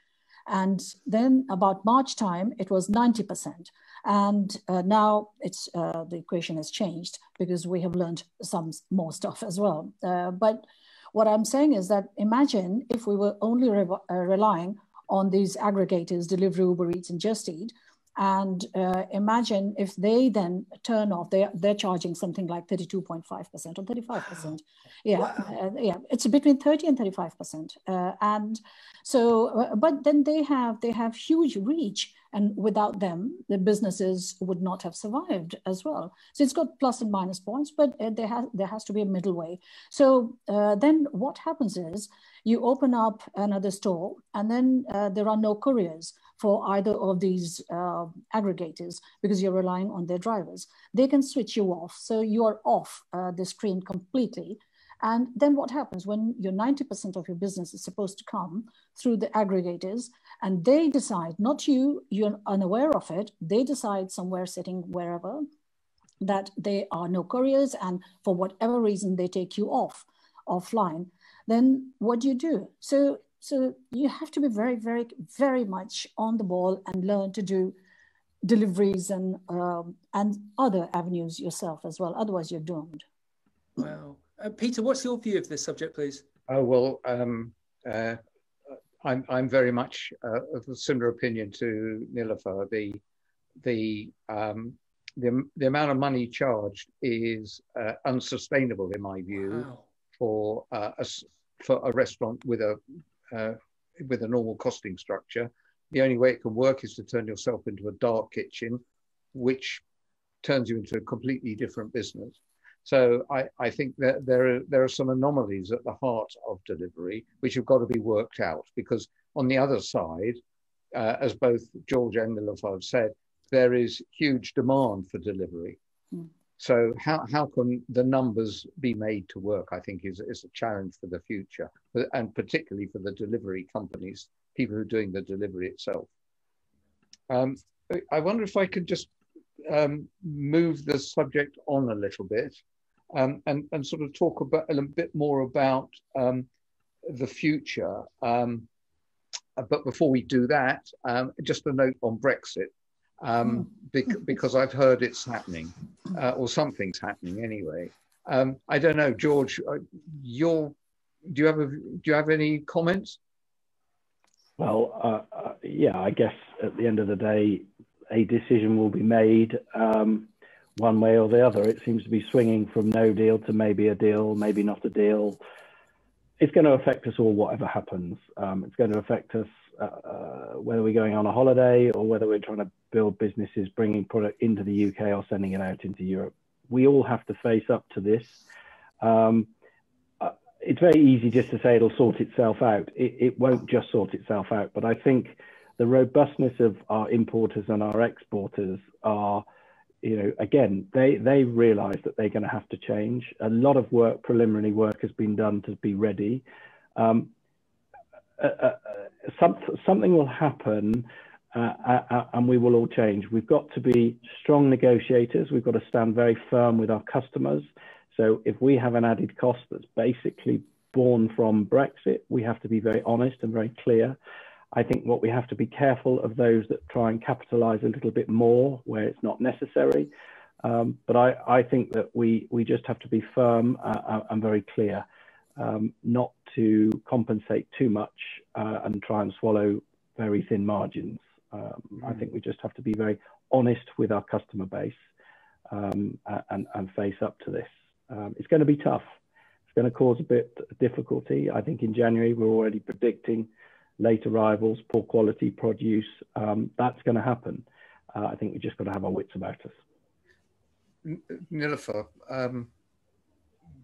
And then about March time, it was 90%. And uh, now it's uh, the equation has changed because we have learned some more stuff as well. Uh, but what I'm saying is that imagine if we were only re uh, relying on these aggregators, Delivery, Uber Eats, and Just Eat, and uh, imagine if they then turn off, they, they're charging something like 32.5% or 35%. Yeah, wow. uh, yeah, it's between 30 and 35%. Uh, and so, uh, but then they have, they have huge reach and without them, the businesses would not have survived as well. So it's got plus and minus points, but uh, there, has, there has to be a middle way. So uh, then what happens is you open up another store and then there are no couriers for either of these uh, aggregators because you're relying on their drivers. They can switch you off. So you are off uh, the screen completely. And then what happens when your 90% of your business is supposed to come through the aggregators And they decide, not you, you're unaware of it, they decide somewhere sitting wherever that there are no couriers and for whatever reason they take you off offline, then what do you do? So, so you have to be very, very, very much on the ball and learn to do deliveries and um, and other avenues yourself as well. Otherwise, you're doomed. Wow, uh, Peter, what's your view of this subject, please? Oh well, um, uh, I'm I'm very much uh, of a similar opinion to Neelofar. The the um, the, the amount of money charged is uh, unsustainable in my view wow. for uh, a, for a restaurant with a uh, with a normal costing structure. The only way it can work is to turn yourself into a dark kitchen, which turns you into a completely different business. So I, I think that there are there are some anomalies at the heart of delivery which have got to be worked out because on the other side, uh, as both George and Neelofar have said, there is huge demand for delivery. Mm. So how, how can the numbers be made to work, I think is, is a challenge for the future, and particularly for the delivery companies, people who are doing the delivery itself. Um, I wonder if I could just um, move the subject on a little bit um, and, and sort of talk about a bit more about um, the future. Um, but before we do that, um, just a note on Brexit um, bec- because I've heard it's happening, uh, or something's happening anyway. Um, I don't know, George. Uh, you're, do you have a, do you have any comments? Well, uh, uh, yeah, I guess at the end of the day, a decision will be made um, one way or the other. It seems to be swinging from no deal to maybe a deal, maybe not a deal. It's going to affect us all, whatever happens. Um, it's going to affect us uh, uh, whether we're going on a holiday or whether we're trying to build businesses bringing product into the UK or sending it out into Europe. We all have to face up to this. Um, uh, it's very easy just to say it'll sort itself out. It, it, won't just sort itself out, but I think the robustness of our importers and our exporters are, you know, again, they they realise that they're going to have to change. A lot of work, preliminary work, has been done to be ready. Um, some, something will happen uh, uh, uh, and we will all change. We've got to be strong negotiators. We've got to stand very firm with our customers. So if we have an added cost that's basically born from Brexit, we have to be very honest and very clear. I think what we have to be careful of those that try and capitalize a little bit more where it's not necessary. Um, but I, I, think that we, we just have to be firm uh, and very clear um, not to compensate too much uh, and try and swallow very thin margins. Um, mm. I think we just have to be very honest with our customer base um, and, and, face up to this. Um, it's going to be tough. It's going to cause a bit of difficulty. I think in January we're already predicting late arrivals, poor quality produce. Um, that's going to happen. Uh, I think we just got to have our wits about us. Neelofar, um,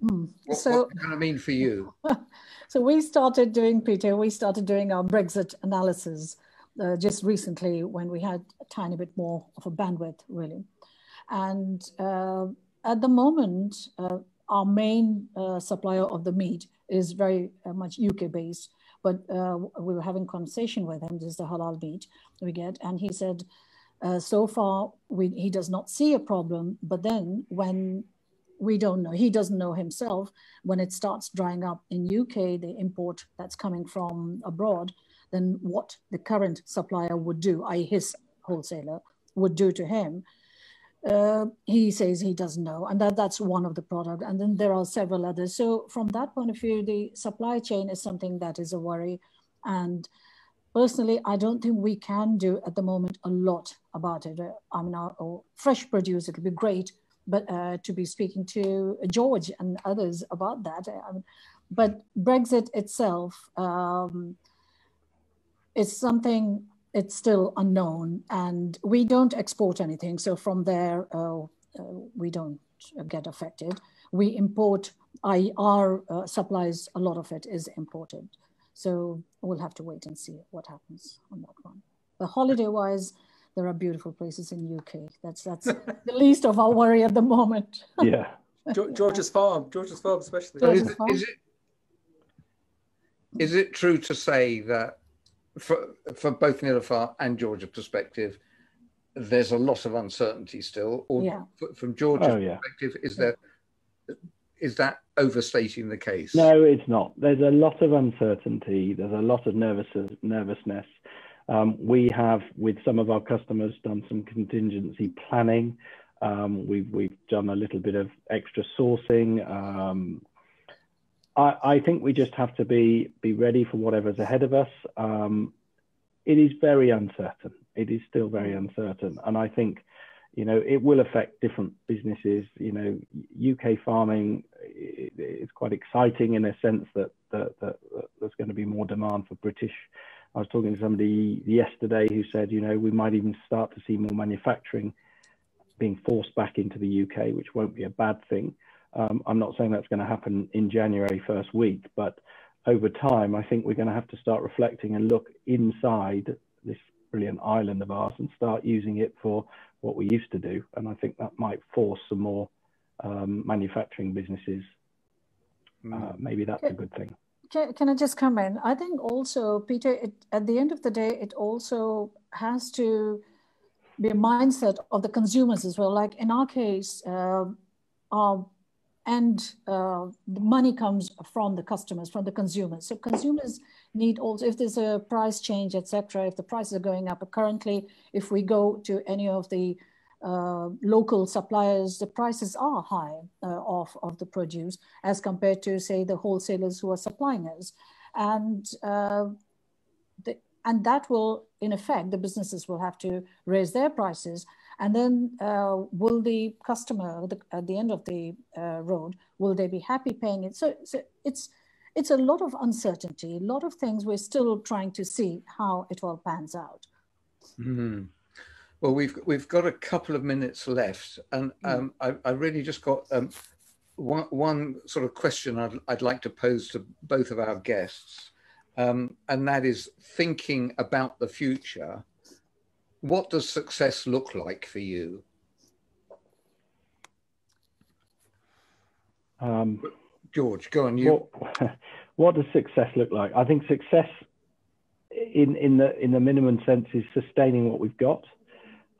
Mm. What, so, what does that mean for you? so we started doing, Peter, we started doing our Brexit analysis uh, just recently when we had a tiny bit more of a bandwidth, really. And uh, at the moment, uh, our main uh, supplier of the meat is very uh, much UK based. But uh, we were having conversation with him. This is the halal meat we get, and he said, so far we, he does not see a problem. But then when we don't know. He doesn't know himself. When it starts drying up in UK, the import that's coming from abroad, then what the current supplier would do, i.e. his wholesaler, would do to him, uh, he says he doesn't know. And that, that's one of the product. And then there are several others. So from that point of view, the supply chain is something that is a worry. And personally, I don't think we can do at the moment a lot about it. I mean, our, our fresh produce, it'll be great but uh, to be speaking to George and others about that. Um, but Brexit itself um, is something it's still unknown, and we don't export anything. So from there, uh, uh, we don't get affected. We import. I, our uh, supplies, a lot of it is imported. So we'll have to wait and see what happens on that one. But holiday-wise, there are beautiful places in UK. That's that's the least of our worry at the moment. yeah. George's Farm, George's Farm, especially. George's is, Farm. Is, it, is it true to say that for, for both Neelofar and George's perspective, there's a lot of uncertainty still. Or Yeah. f- from George's Oh, yeah. perspective, is there is that overstating the case? No, it's not. There's a lot of uncertainty. There's a lot of nervous nervousness. Um, we have, with some of our customers, done some contingency planning. Um, we've we've done a little bit of extra sourcing. Um, I, I think we just have to be be ready for whatever's ahead of us. Um, it is very uncertain. It is still very uncertain, and I think you know, it will affect different businesses. You know, UK farming is quite exciting in a sense that, that, that, that, there's going to be more demand for British. I was talking to somebody yesterday who said, you know, we might even start to see more manufacturing being forced back into the UK, which won't be a bad thing. Um, I'm not saying that's going to happen in January first week, but over time, I think we're going to have to start reflecting and look inside this brilliant island of ours and start using it for what we used to do. And I think that might force some more um, manufacturing businesses. Uh, maybe that's a good thing. Can, can I just come in? I think also, Peter, it, at the end of the day, it also has to be a mindset of the consumers as well. Like in our case, uh, our and uh, the money comes from the customers, from the consumers. So consumers need also, if there's a price change, etc., if the prices are going up. Currently, if we go to any of the uh, local suppliers, the prices are high uh, of, of the produce as compared to, say, the wholesalers who are supplying us. And, uh, the, and that will, in effect, the businesses will have to raise their prices and then uh, will the customer the, at the end of the uh, road will they be happy paying it so, so, it's it's a lot of uncertainty a lot of things we're still trying to see how it all pans out mm. Well we've we've got a couple of minutes left and um, I, I, really just got um, one, one sort of question I'd, I'd like to pose to both of our guests um, and that is thinking about the future what does success look like for you? Um, George, go on. You. What, what, does success look like? I think success, in in the in the minimum sense, is sustaining what we've got,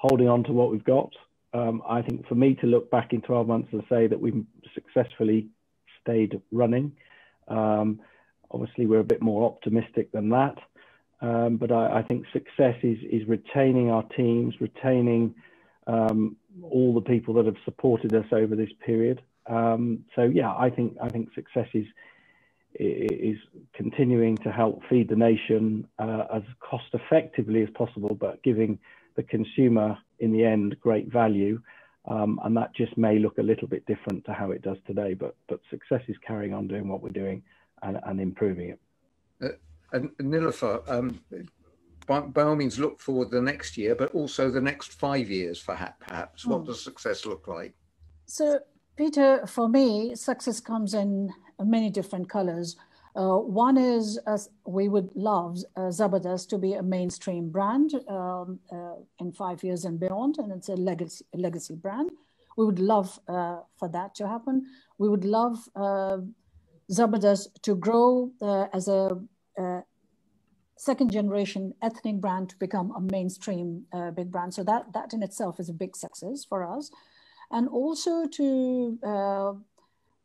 holding on to what we've got. Um, I think for me to look back in 12 months and say that we've successfully stayed running. Um, obviously, we're a bit more optimistic than that. Um, but I, I, think success is, is retaining our teams, retaining um, all the people that have supported us over this period. Um, so yeah, I think I think success is is continuing to help feed the nation uh, as cost effectively as possible, but giving the consumer in the end great value. Um, and that just may look a little bit different to how it does today, but but success is carrying on doing what we're doing and, and improving it. Uh, and Neelofar, um, by, by, all means, look forward the next year, but also the next five years, perhaps. What mm. does success look like? So, Peter, for me, success comes in many different colors. Uh, one is we would love uh, to be a mainstream brand um, uh, in five years and beyond, and it's a legacy, a legacy brand. We would love uh, for that to happen. We would love uh, Zabardast to grow as a second generation ethnic brand to become a mainstream big brand. So that, that in itself is a big success for us. And also to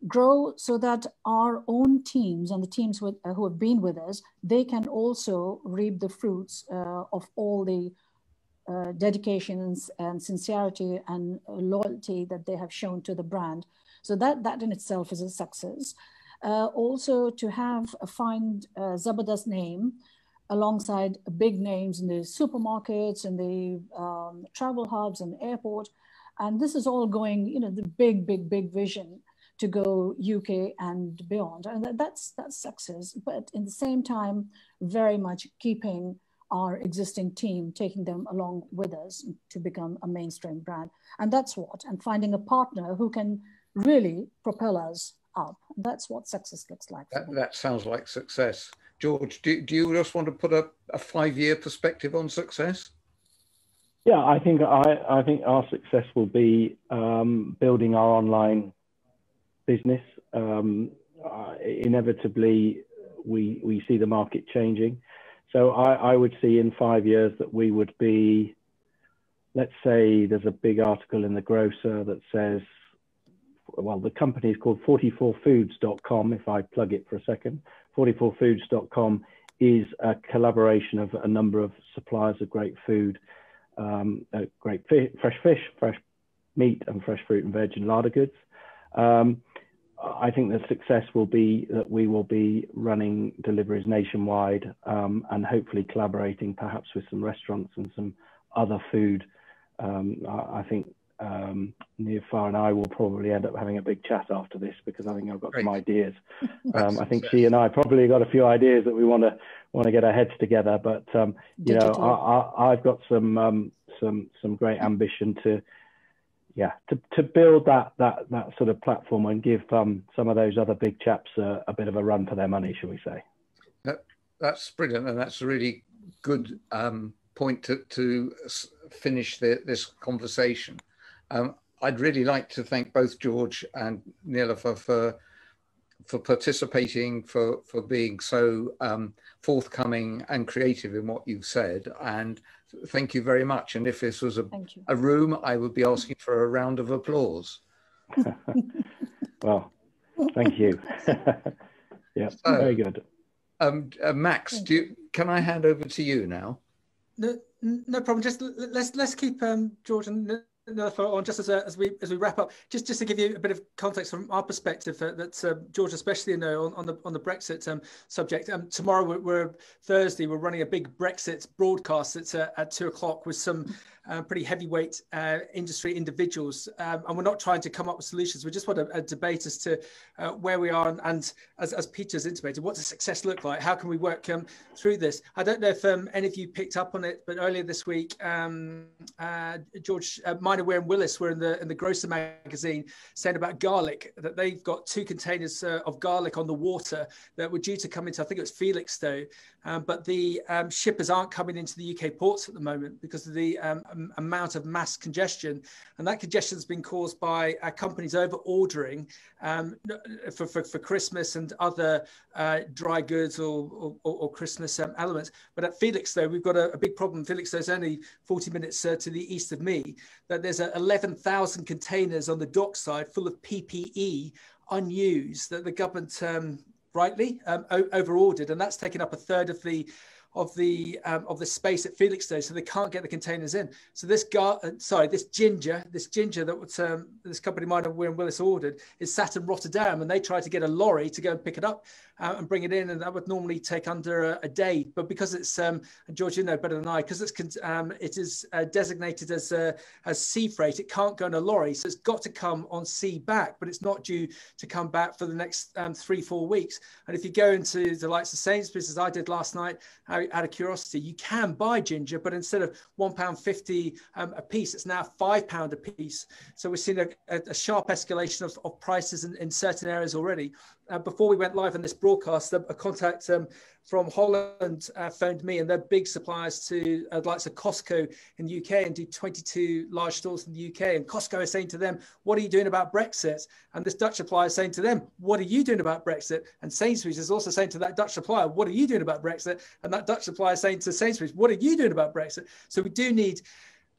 grow so that our own teams and the teams with, uh, who have been with us, they can also reap the fruits uh, of all the uh, dedications and sincerity and loyalty that they have shown to the brand. So that, that in itself is a success. Uh, also to have a find uh, name alongside big names in the supermarkets and the um, travel hubs and airport. And this is all going, you know, the big, big, big vision to go UK and beyond. And that's, that's success. But in the same time, very much keeping our existing team, taking them along with us to become a mainstream brand. And that's what, and finding a partner who can really propel us up. And that's what success looks like. That, that sounds like success. George, do, do you just want to put a, a five year perspective on success? Yeah, I think I, I think our success will be um, building our online business. Um, uh, inevitably, we we see the market changing, so I, I would see in five years that we would be, let's say there's a big article in the grocer that says, well, the company is called 44foods.com, if I plug it for a second. 44foods.com is a collaboration of a number of suppliers of great food, um, uh, great fresh fish, fresh meat, and fresh fruit and veg and larder goods. Um, I think the success will be that we will be running deliveries nationwide um, and hopefully collaborating perhaps with some restaurants and some other food. Um, I, I, think um, Far and I will probably end up having a big chat after this because I think I've got Great. some ideas. Um, I think she and I probably got a few ideas that we want to want to get our heads together. But um, you know, I, have got some um, some some great ambition to yeah to, to build that that that sort of platform and give um, some of those other big chaps a, a, bit of a run for their money, shall we say? That, that's brilliant, and that's a really good um, point to to finish the, this conversation. Um, I'd really like to thank both George and Neelofar for for participating, for for being so um, forthcoming and creative in what you've said, and thank you very much. And if this was a, a room, I would be asking for a round of applause. well, thank you. yeah, so, very good. Um, uh, Max, do you, can I hand over to you now? No, no problem. Just let's let's keep um, George and another on just as, a, as we as we wrap up, just just to give you a bit of context from our perspective uh, that uh, George, especially you know on, on the on the Brexit um, subject. Um, tomorrow we're, we're, Thursday. We're running a big Brexit broadcast. Uh, at two o'clock with some uh, pretty heavyweight uh, industry individuals. Um, and we're not trying to come up with solutions. We just want a, a debate as to uh, where we are. And, and as, as Peter's intimated, what does success look like? How can we work um, through this? I don't know if um, any of you picked up on it, but earlier this week, um, George uh, Minor Weir and Willis were in the, in the Grocer magazine saying about garlic, that they've got two containers uh, of garlic on the water that were due to come into, I think it was Felixstowe. Um, but the um, shippers aren't coming into the UK ports at the moment because of the um, amount of mass congestion. And that congestion has been caused by uh, companies over ordering um, for, for, for, Christmas and other uh, dry goods or, or, or Christmas um, elements. But at Felix, though, we've got a, a big problem. Felix, is only 40 minutes uh, to the east of me, that there's 11,000 containers on the dockside full of PPE unused that the government um, rightly um, over ordered, and that's taken up a third of the of the um, of the space at Felixstowe, so they can't get the containers in. So this guy, uh, sorry, this ginger, this ginger that um, this company Weir and Willis ordered is sat in Rotterdam, and they tried to get a lorry to go and pick it up uh, and bring it in, and that would normally take under a, a day. But because it's um, George, you know better than I, because it's um, it is uh, designated as uh, as sea freight, it can't go in a lorry, so it's got to come on sea back. But it's not due to come back for the next um, three four weeks. And if you go into the likes of Sainsbury's, as I did last night, out of curiosity, you can buy ginger, but instead of one pound fifty um, a piece, it's now five pound a piece. So we're seeing a, a sharp escalation of, of prices in, in certain areas already uh, before we went live on this broadcast, a, contact um, from Holland uh, phoned me, and they're big suppliers to uh, likes of Costco in the UK and do 22 large stores in the UK. And Costco is saying to them, "What are you doing about Brexit?" And this Dutch supplier is saying to them, "What are you doing about Brexit?" And Sainsbury's is also saying to that Dutch supplier, "What are you doing about Brexit?" And that Dutch supplier is saying to Sainsbury's, "What are you doing about Brexit?" So we do need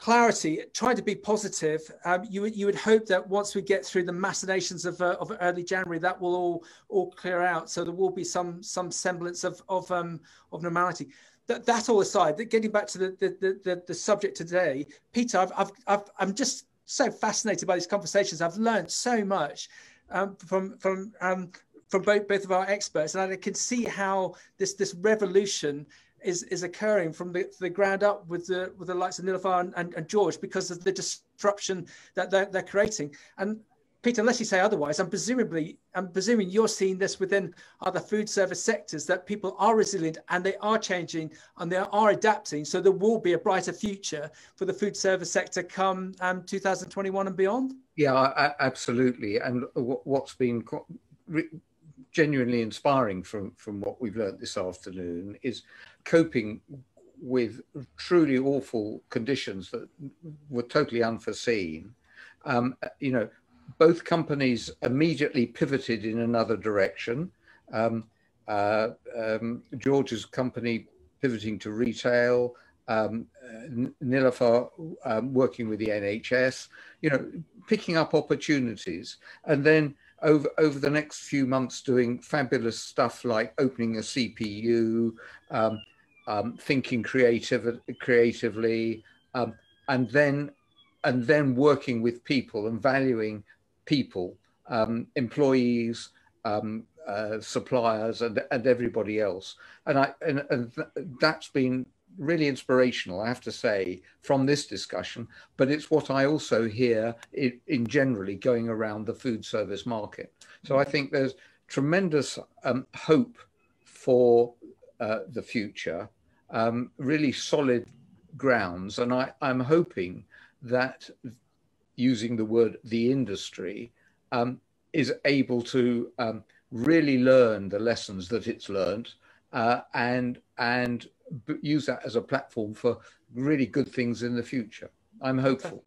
clarity, try to be positive. Um, you, you would hope that once we get through the machinations of, uh, of early January, that will all all clear out. So there will be some some semblance of of, um, of normality. That, that all aside, getting back to the the, the, the subject today, Peter, I've, I've, I've, I'm just so fascinated by these conversations. I've learned so much um, from from um, from both both of our experts, and I can see how this this revolution is is occurring from the, the ground up with the with the likes of Neelofar and, and, and, George because of the disruption that they're, they're creating. And Peter, unless you say otherwise, I'm presumably I'm presuming you're seeing this within other food service sectors that people are resilient and they are changing and they are adapting. So there will be a brighter future for the food service sector come um, 2021 and beyond. Yeah, absolutely. And what's been genuinely inspiring from from what we've learnt this afternoon is coping with truly awful conditions that were totally unforeseen. Um, you know, both companies immediately pivoted in another direction. Um, uh, um, George's company pivoting to retail, um, Neelofar um, working with the NHS, you know, picking up opportunities, and then over over the next few months doing fabulous stuff like opening a CPU, um, um, thinking creative creatively, um, and then and then working with people and valuing people, um, employees, um, uh, suppliers, and and everybody else. And I and, and th that's been really inspirational, I have to say, from this discussion, but it's what I also hear in, in generally going around the food service market. So I think there's tremendous um, hope for uh, the future, um, really solid grounds. And I, I'm hoping that using the word the industry um, is able to um, really learn the lessons that it's learned uh, and and use that as a platform for really good things in the future. I'm hopeful.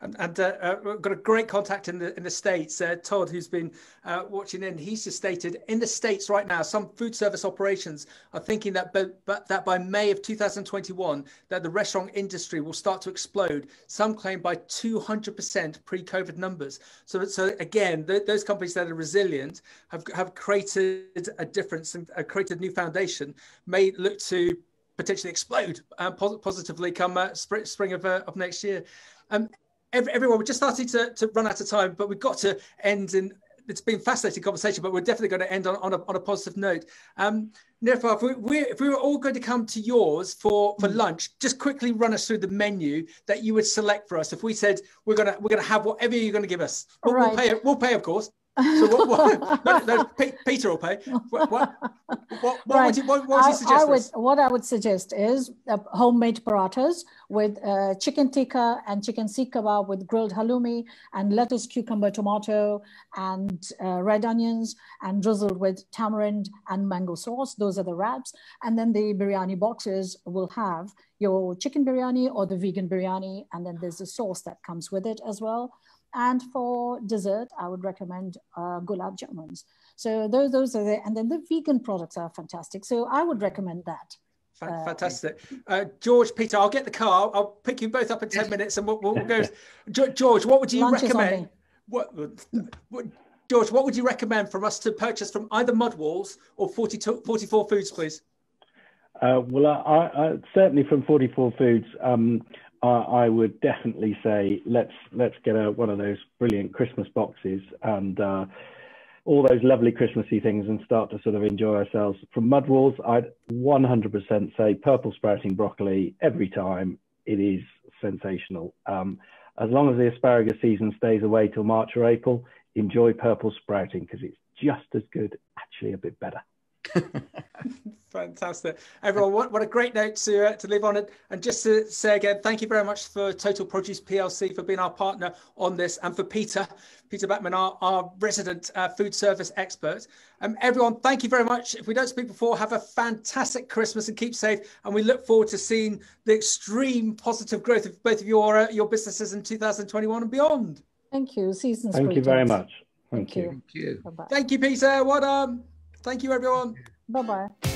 And, and uh, uh, we've got a great contact in the in the states. Uh, Todd, who's been uh, watching in, he's just stated in the states right now, some food service operations are thinking that but, but that by May of 2021, that the restaurant industry will start to explode. Some claim by 200% pre-COVID numbers. So so again, th those companies that are resilient have have created a difference and uh, created a new foundation. May look to potentially explode um, positively come uh, spring, spring of, uh, of next year. Um, every, everyone, we're just starting to, to run out of time, but we've got to end in. It's been fascinating conversation, but we're definitely going to end on, on, a, on a positive note. Um, if we, we, if we were all going to come to yours for, for mm. lunch, just quickly run us through the menu that you would select for us. If we said we're gonna we're gonna have whatever you're going to give us, we'll, right. we'll pay. We'll pay, of course. So what, what no, no, Peter will pay. What, what, what, right. would, you, what, what would you suggest? I, I would, what I would suggest is uh, homemade parathas with uh, chicken tikka and chicken seekh kebab with grilled halloumi and lettuce, cucumber, tomato, and uh, red onions and drizzled with tamarind and mango sauce. Those are the wraps. And then the biryani boxes will have your chicken biryani or the vegan biryani. And then there's a sauce that comes with it as well. And for dessert, I would recommend uh, gulab jamuns. So those, those are there. and then the vegan products are fantastic. So I would recommend that. Uh, fantastic. Uh, George, Peter, I'll get the car. I'll pick you both up in 10 minutes and we'll, we'll go. George, what would you Lunch recommend? What, what, George, what would you recommend from us to purchase from either Mudwalls or 42, 44 Foods, please? Uh, well, I, I, certainly from 44 Foods, um, I would definitely say let's let's get a, one of those brilliant Christmas boxes and uh, all those lovely Christmassy things and start to sort of enjoy ourselves. From Mudwalls, I'd 100% say purple sprouting broccoli every time. It is sensational. Um, as long as the asparagus season stays away till March or April, enjoy purple sprouting because it's just as good, actually a bit better. Fantastic. Everyone, what, what a great note to, uh, to live on it. And just to say again, thank you very much for Total Produce PLC for being our partner on this and for Peter, Peter Backman, our, our resident uh, food service expert. Um, everyone, thank you very much. If we don't speak before, have a fantastic Christmas and keep safe. And we look forward to seeing the extreme positive growth of both of your, uh, your businesses in 2021 and beyond. Thank you. Season's Thank you very much. Thank, thank you. you. Thank you. Thank you, Peter. What um Thank you, everyone. Bye bye.